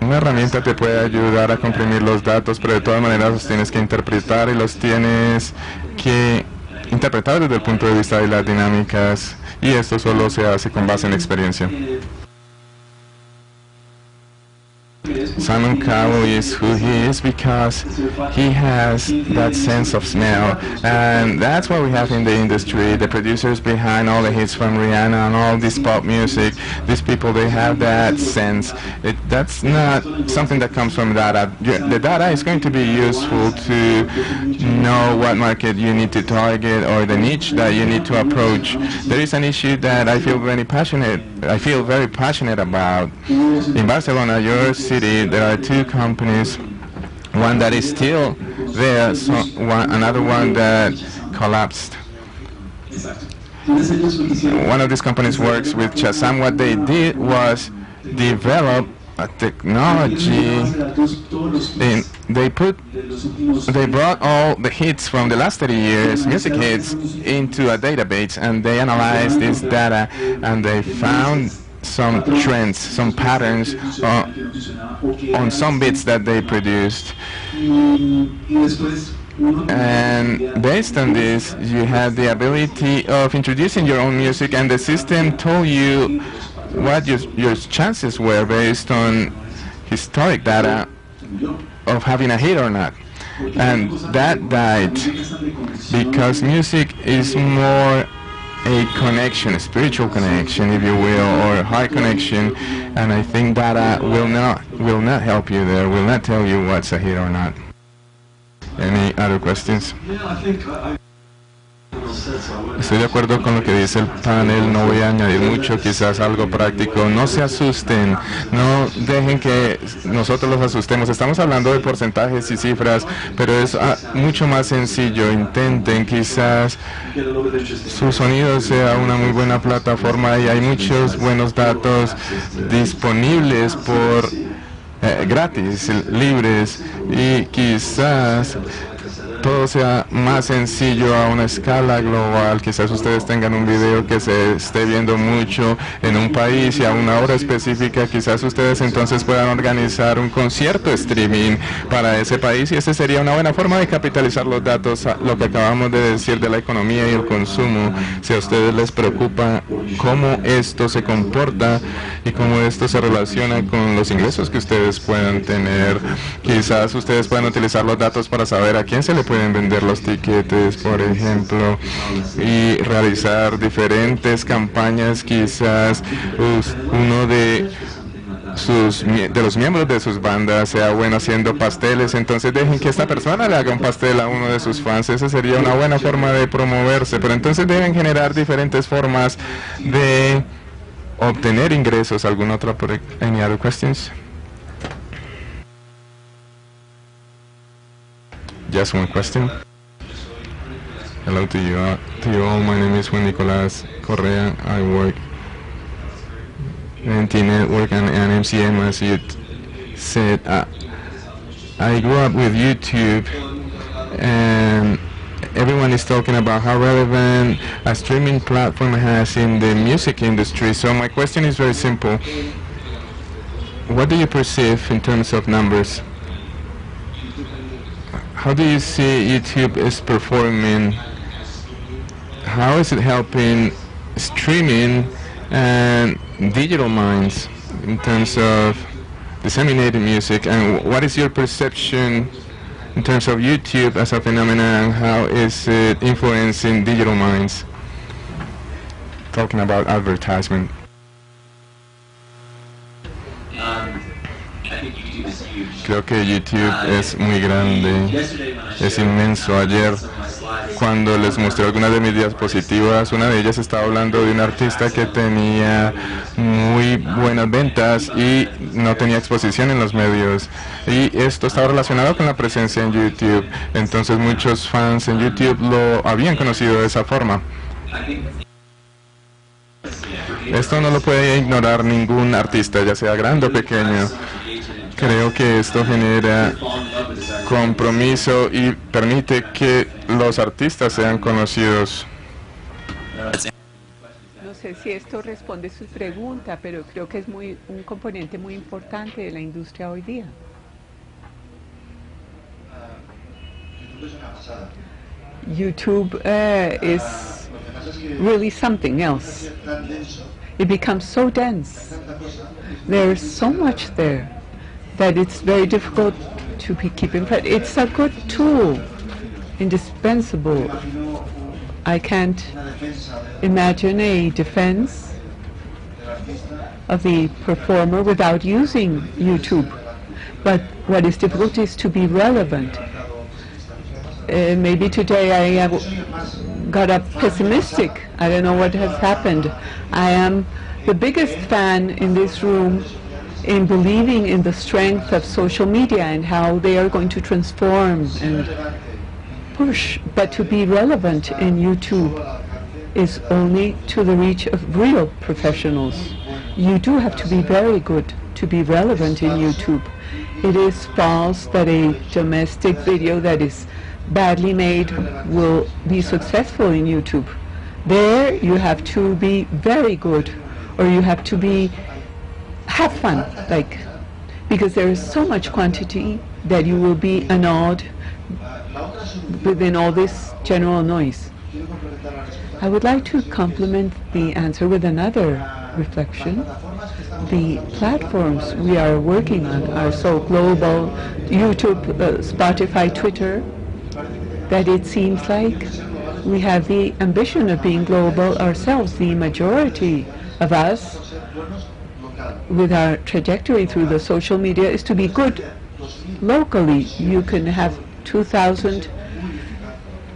Una herramienta te puede ayudar a comprimir los datos, pero de todas maneras los tienes que interpretar y los tienes que interpretar desde el punto de vista de las dinámicas y esto solo se hace con base en experiencia. Simon Cowell is who he is because he has that sense of smell. And that's what we have in the industry the producers behind all the hits from Rihanna and all this pop music. These people they have that sense. It, that's not something that comes from data. The data is going to be useful to know what market you need to target or the niche that you need to approach. There is an issue that I feel very passionate I feel very passionate about. In Barcelona your city there are two companies, one that is still there, so one, another one that collapsed. One of these companies works with Shazam. What they did was develop a technology. In, they put, they brought all the hits from the last 30 years, music hits, into a database, and they analyzed this data, and they found some trends, some patterns uh, on some bits that they produced. And based on this, you had the ability of introducing your own music and the system told you what your, your chances were based on historic data of having a hit or not. And that died because music is more a connection, a spiritual connection, if you will, or a heart connection, and I think that uh, will not will not help you there. Will not tell you what's a hit or not. Any other questions? Yeah, I think I, Estoy de acuerdo con lo que dice el panel, no voy a añadir mucho, quizás algo práctico. No se asusten, no dejen que nosotros los asustemos. Estamos hablando de porcentajes y cifras, pero es ah, mucho más sencillo. Intenten quizás su sonido sea una muy buena plataforma y hay muchos buenos datos disponibles por eh, gratis, libres y quizás todo sea más sencillo a una escala global. Quizás ustedes tengan un video que se esté viendo mucho en un país y a una hora específica. Quizás ustedes entonces puedan organizar un concierto streaming para ese país y esa sería una buena forma de capitalizar los datos, lo que acabamos de decir de la economía y el consumo. Si a ustedes les preocupa cómo esto se comporta y cómo esto se relaciona con los ingresos que ustedes puedan tener, quizás ustedes puedan utilizar los datos para saber a quién se le pueden vender los tiquetes, por ejemplo, y realizar diferentes campañas, quizás uno de sus de los miembros de sus bandas sea bueno haciendo pasteles, entonces dejen que esta persona le haga un pastel a uno de sus fans, esa sería una buena forma de promoverse, pero entonces deben generar diferentes formas de obtener ingresos. ¿Alguna otra? Any other questions? Just one question. Hello to you, uh, to you all. My name is Juan Nicolas Correa. I work in T Network and, and MCM, as you said. Uh, I grew up with YouTube, and everyone is talking about how relevant a streaming platform has in the music industry. So my question is very simple. What do you perceive in terms of numbers? How do you see YouTube is performing? How is it helping streaming and digital minds in terms of disseminating music? And what is your perception in terms of YouTube as a phenomenon how is it influencing digital minds? talking about advertisement. Um, Creo que YouTube es muy grande, es inmenso. Ayer cuando les mostré algunas de mis diapositivas, una de ellas estaba hablando de un artista que tenía muy buenas ventas y no tenía exposición en los medios. Y esto estaba relacionado con la presencia en YouTube. Entonces muchos fans en YouTube lo habían conocido de esa forma. Esto no lo puede ignorar ningún artista, ya sea grande o pequeño. Creo que esto genera compromiso y permite que los artistas sean conocidos. No sé si esto responde su pregunta, pero creo que es muy un componente muy importante de la industria hoy día. YouTube uh, is really something else. It becomes so dense. There's so much there that it's very difficult to be keeping. But it's a good tool, indispensable. I can't imagine a defense of the performer without using YouTube. But what is difficult is to be relevant. Uh, maybe today I got up pessimistic. I don't know what has happened. I am the biggest fan in this room in believing in the strength of social media and how they are going to transform and push. But to be relevant in YouTube is only to the reach of real professionals. You do have to be very good to be relevant in YouTube. It is false that a domestic video that is badly made will be successful in YouTube. There you have to be very good or you have to be have fun like because there is so much quantity that you will be annoyed within all this general noise. I would like to complement the answer with another reflection. The platforms we are working on are so global, YouTube, uh, Spotify, Twitter, that it seems like we have the ambition of being global ourselves. The majority of us. With our trajectory through the social media, is to be good locally. You can have 2,000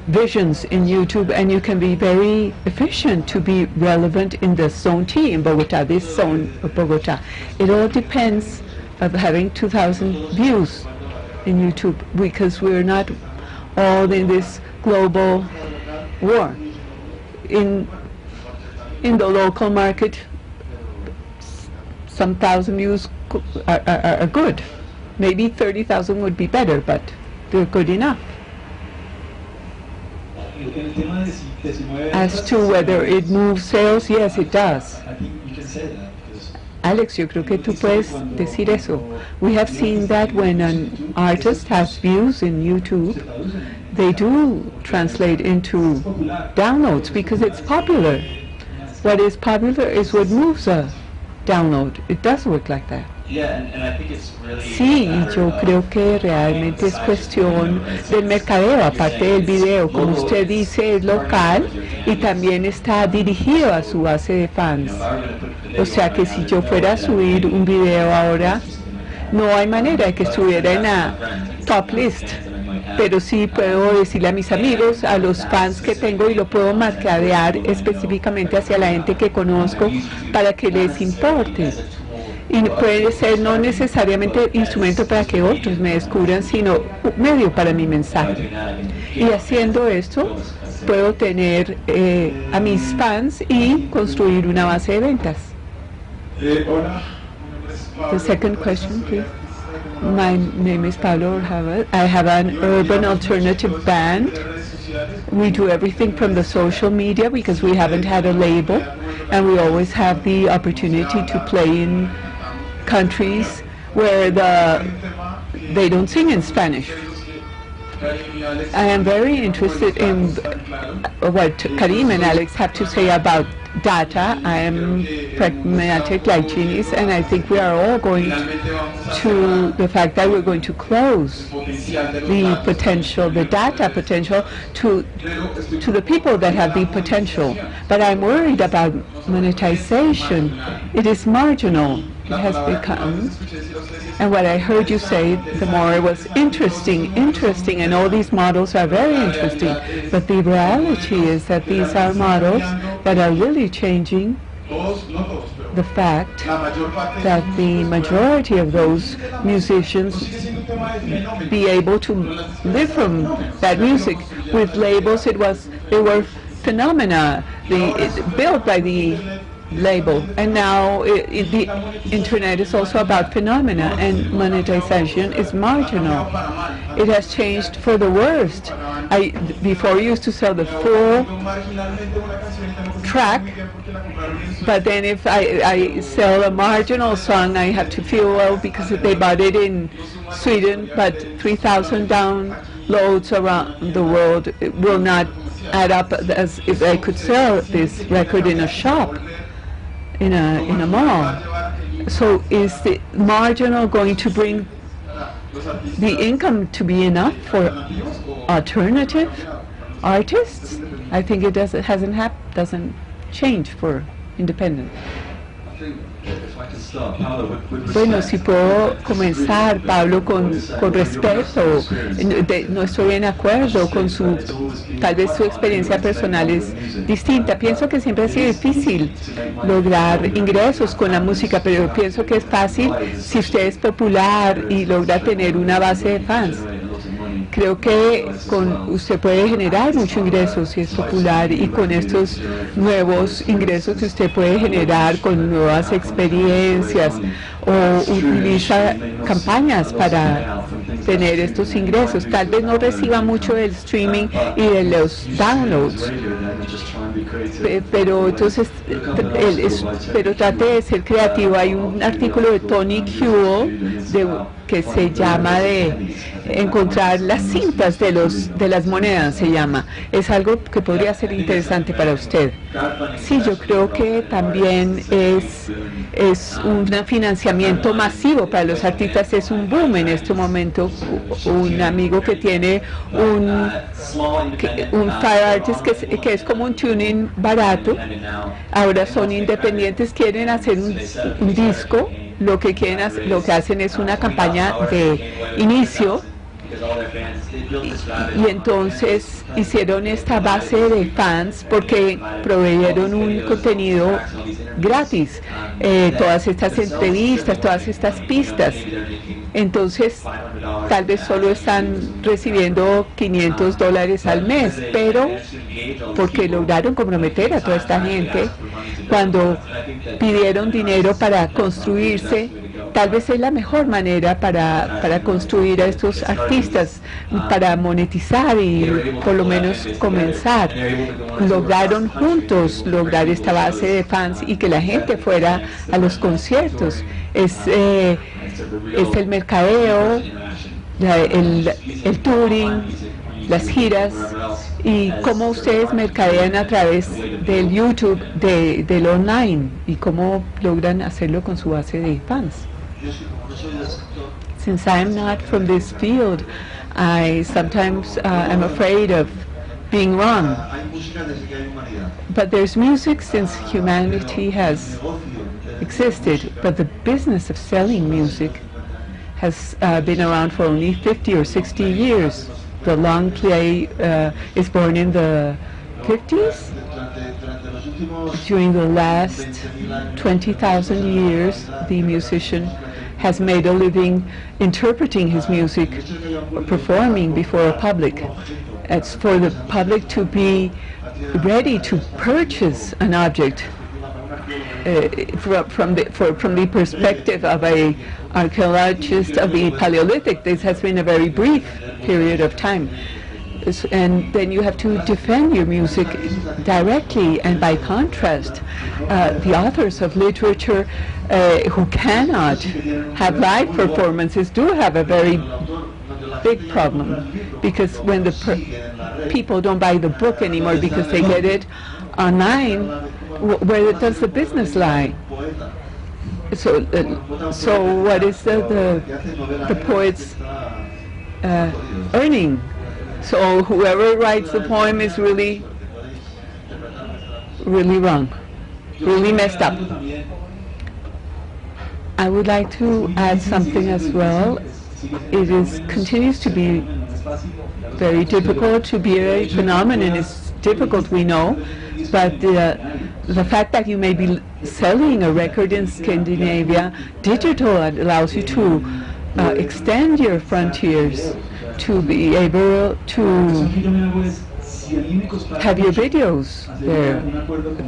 visions in YouTube and you can be very efficient to be relevant in the zone T in Bogota, this zone of Bogota. It all depends of having 2,000 views in YouTube because we're not all in this global war. In, in the local market, some thousand views are, are, are good. Maybe 30,000 would be better, but they're good enough. As to whether it moves sales, yes, it does. Alex, yo creo que tú puedes decir eso. We have seen that when an artist has views in YouTube, they do translate into downloads because it's popular. What is popular is what moves a download. It does work like that. Yeah, and, and I think it's really Sí, yo creo que realmente es cuestión del mercadeo, aparte del video, como usted dice, es local y también está dirigido a su base de fans. O sea que si yo fuera a subir un video ahora, no hay manera de que estuviera en la top list. Pero sí puedo decirle a mis amigos, a los fans que tengo y lo puedo mercadear específicamente hacia la gente que conozco para que les importe. Y puede ser no necesariamente instrumento para que otros me descubran, sino medio para mi mensaje. Y haciendo esto, puedo tener eh, a mis fans y construir una base de ventas. Eh, The second question, please. My name is Pablo Orjava. I have an urban alternative band. We do everything from the social media because we haven't had a label, and we always have the opportunity to play in countries where the they don't sing in Spanish. I am very interested in what Karim and Alex have to say about data. I am pragmatic like genius, and I think we are all going to the fact that we're going to close the potential, the data potential, to to the people that have the potential. But I'm worried about monetization. It is marginal. It has become, and what I heard you say, the more it was interesting, interesting, and all these models are very interesting. But the reality is that these are models that are really changing the fact that the majority of those musicians be able to live from that music. With labels, it was they were phenomena. The, it, built by the label, and now it, it, the internet is also about phenomena, and monetization is marginal. It has changed for the worst. I before used to sell the full track, but then if I, I sell a marginal song, I have to feel well because they bought it in Sweden, but 3,000 downloads around the world will not add up as if I could sell this record in a shop, in a in a mall. So is the marginal going to bring the income to be enough for alternative artists? I think it doesn't hasn't hap doesn't change for independent. Bueno, si puedo comenzar, Pablo, con, con respeto. No estoy en acuerdo con su, tal vez su experiencia personal es distinta. Pienso que siempre ha sido difícil lograr ingresos con la música, pero pienso que es fácil si usted es popular y logra tener una base de fans creo que con usted puede generar mucho ingreso si es popular y con estos nuevos ingresos que usted puede generar con nuevas experiencias o utiliza campañas para tener estos ingresos. Tal vez no reciba mucho del streaming y de los downloads, pero entonces, pero trate de ser creativo. Hay un artículo de Tony de, que se llama de encontrar las cintas de los de las monedas se llama es algo que podría ser interesante para usted sí yo creo que también es es un financiamiento masivo para los artistas es un boom en este momento un amigo que tiene un un Fire Artist que es, que es como un tuning barato. Ahora son independientes quieren hacer un, un disco. Lo que quieren lo que hacen es una campaña de inicio y, entonces hicieron esta base de fans porque proveyeron un contenido gratis, eh, todas estas entrevistas, todas estas pistas. Entonces, tal vez solo están recibiendo 500 dólares al mes, pero porque lograron comprometer a toda esta gente cuando pidieron dinero para construirse tal vez es la mejor manera para, para construir a estos artistas, para monetizar y por lo menos comenzar. Lograron juntos lograr esta base de fans y que la gente fuera a los conciertos. Es, eh, es el mercadeo, el, el touring, las giras y cómo ustedes mercadean a través del YouTube, de, del online y cómo logran hacerlo con su base de fans. Since I'm not from this field, I sometimes uh, am afraid of being wrong. But there's music since humanity has existed, but the business of selling music has uh, been around for only 50 or 60 years. The long play uh, is born in the 50s. During the last 20,000 years, the musician has made a living interpreting his music, performing before a public. It's for the public to be ready to purchase an object uh, from, the, for, from the perspective of a archaeologist of the Paleolithic, this has been a very brief period of time and then you have to defend your music directly. And by contrast, uh, the authors of literature uh, who cannot have live performances do have a very big problem because when the people don't buy the book anymore because they get it online, wh- where does the business lie? So, uh, so what is the, the, the poet's uh, earning? So whoever writes the poem is really, really wrong, really messed up. I would like to add something as well. It is continues to be very difficult to be a phenomenon. It's difficult, we know, but the, the fact that you may be selling a record in Scandinavia, digital allows you to uh, extend your frontiers, to be able to have your videos there.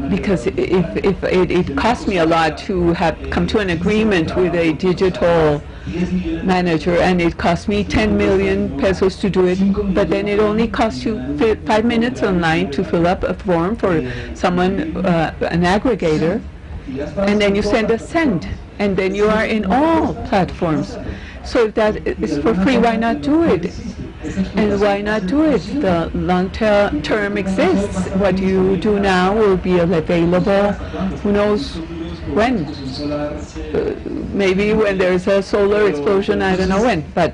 Because if, if it, it cost me a lot to have come to an agreement with a digital manager and it cost me 10 million pesos to do it but then it only costs you five minutes online to fill up a form for someone uh, an aggregator. And then you send a send and then you are in all platforms so if that is for free why not do it and why not do it? The long ter- term exists. What you do now will be available, who knows when. Uh, maybe when there's a solar explosion, I don't know when, but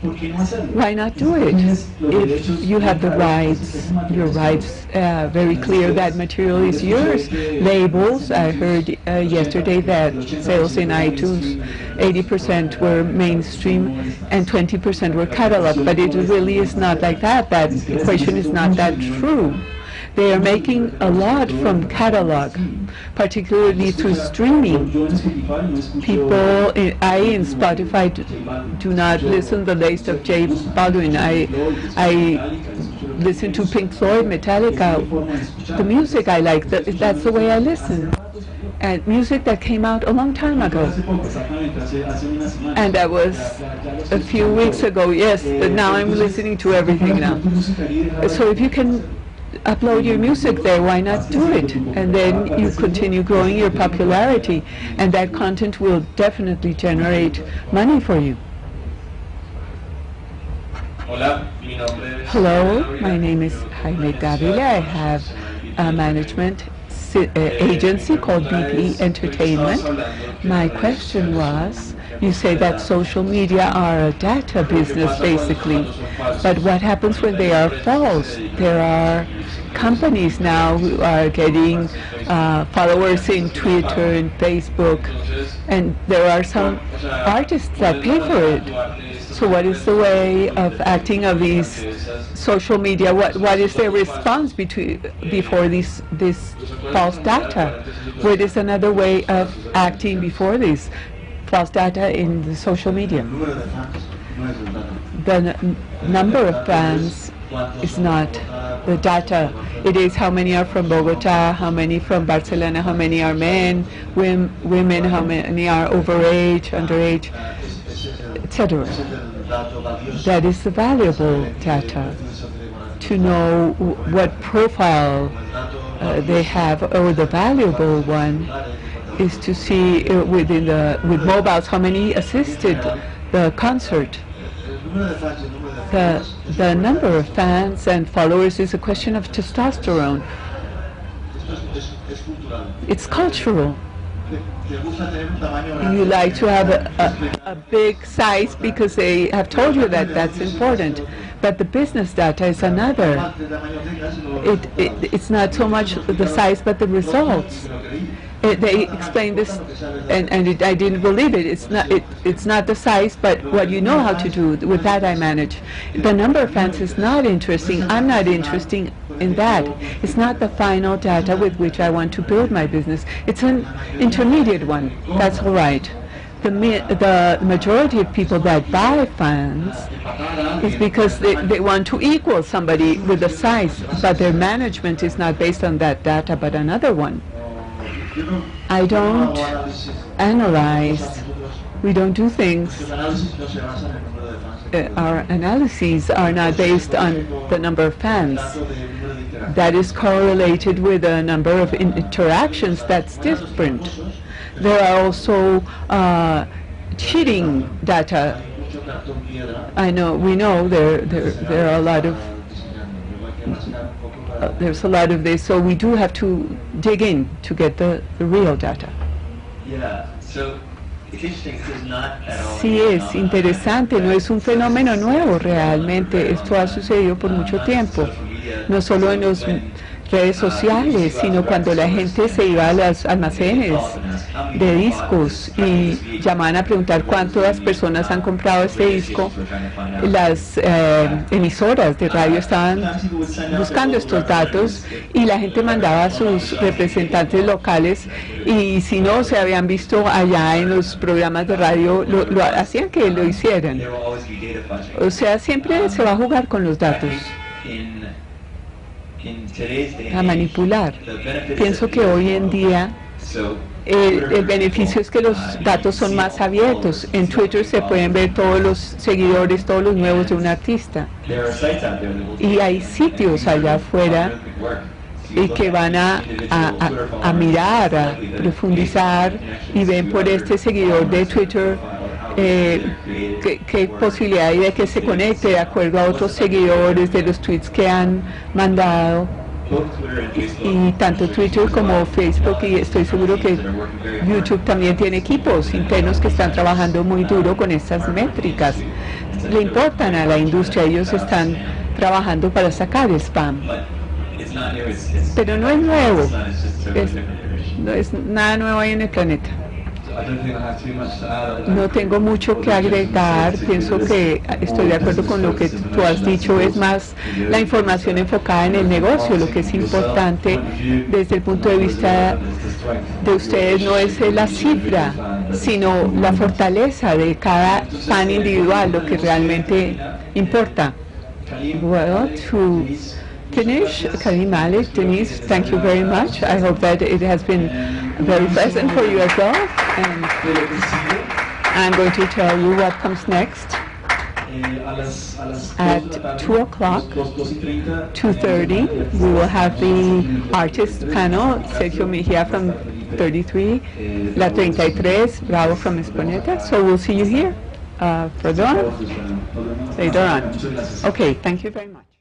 why not do it? If you have the rights, your rights uh, very clear that material is yours. Labels, I heard uh, yesterday that sales in iTunes, 80% were mainstream and 20% were catalog, but it really is not like that. That equation is not that true. They are making a lot from catalog, particularly through streaming. People, in, I in Spotify do, not listen the latest of J Balvin. I, I listen to Pink Floyd, Metallica, the music I like. That, that's the way I listen. And music that came out a long time ago. And that was a few weeks ago, yes, but now I'm listening to everything now. So if you can upload your music there, why not do it? And then you continue growing your popularity, and that content will definitely generate money for you. Hello, my name is Jaime Davila. I have a management si- uh, agency called BP Entertainment. My question was, you say that social media are a data business basically, but what happens when they are false? There are companies now who are getting uh, followers in Twitter and Facebook, and there are some artists that pay for it. So what is the way of acting of these social media? What what is their response between before these this false data? What is another way of acting before this false data in the social media? The number of fans is not the data. It is how many are from Bogota, how many from Barcelona, how many are men, women, how many are overage, underage, etc. That is the valuable data to know what profile uh, they have, or the valuable one is to see uh, within the with mobiles how many assisted the concert. The the number of fans and followers is a question of testosterone. It's cultural. You like to have a, a, a big size because they have told you that that's important. But the business data is another. It, it, it's not so much the size, but the results. It, they explained this, and, and it, I didn't believe it. It's not it, it's not the size, but what you know how to do. With that, I manage. The number of fans is not interesting. I'm not interested in that. It's not the final data with which I want to build my business. It's an intermediate one. That's all right. The, the majority of people that buy fans is because they, they want to equal somebody with the size, but their management is not based on that data, but another one. I don't analyze. We don't do things. Uh, our analyses are not based on the number of fans. That is correlated with a number of in- interactions that's different. There are also uh, cheating data. I know, we know there, there, there are a lot of uh, there's a lot of this, so we do have to dig in to get the, the real data. Yeah, so it's interesting, is not at all. Sí es interesante, no es un fenómeno nuevo realmente, esto ha sucedido por mucho tiempo, no solo en las redes sociales, sino cuando la gente se iba a los almacenes de discos y llamaban a preguntar cuántas personas han comprado este disco, las eh, emisoras de radio estaban buscando estos datos y la gente mandaba a sus representantes locales y si no se habían visto allá en los programas de radio, lo, lo hacían que lo hicieran. O sea, siempre se va a jugar con los datos, a manipular. Pienso que hoy en día el, beneficio es que los datos son más abiertos. En Twitter se pueden ver todos los seguidores, todos los nuevos de un artista. Y hay sitios allá afuera y que van a- a mirar, a profundizar y ven por este seguidor de Twitter eh, qué, posibilidad hay de que se conecte de acuerdo a otros seguidores de los tweets que han mandado. Y tanto Twitter como Facebook y estoy seguro que YouTube también tiene equipos internos que están trabajando muy duro con estas métricas. Le importan a la industria, ellos están trabajando para sacar spam. Pero no es nuevo, no es nada nuevo ahí en el planeta. No tengo mucho que agregar, pienso que estoy de acuerdo con lo que tú has dicho, es más la información enfocada en el negocio, lo que es importante desde el punto de vista de ustedes no es la cifra, sino la fortaleza de cada fan individual, lo que realmente importa. Well, to finish, Karim Malik, Denise, thank you very much. I hope that it has been very pleasant for you as well. And I'm going to tell you what comes next. At 2 o'clock, 2.30, we will have the artist panel, Sergio Mejia from 33, La 33, Bravo from Esponeta. So we'll see you here uh, further on, later on. Okay, thank you very much.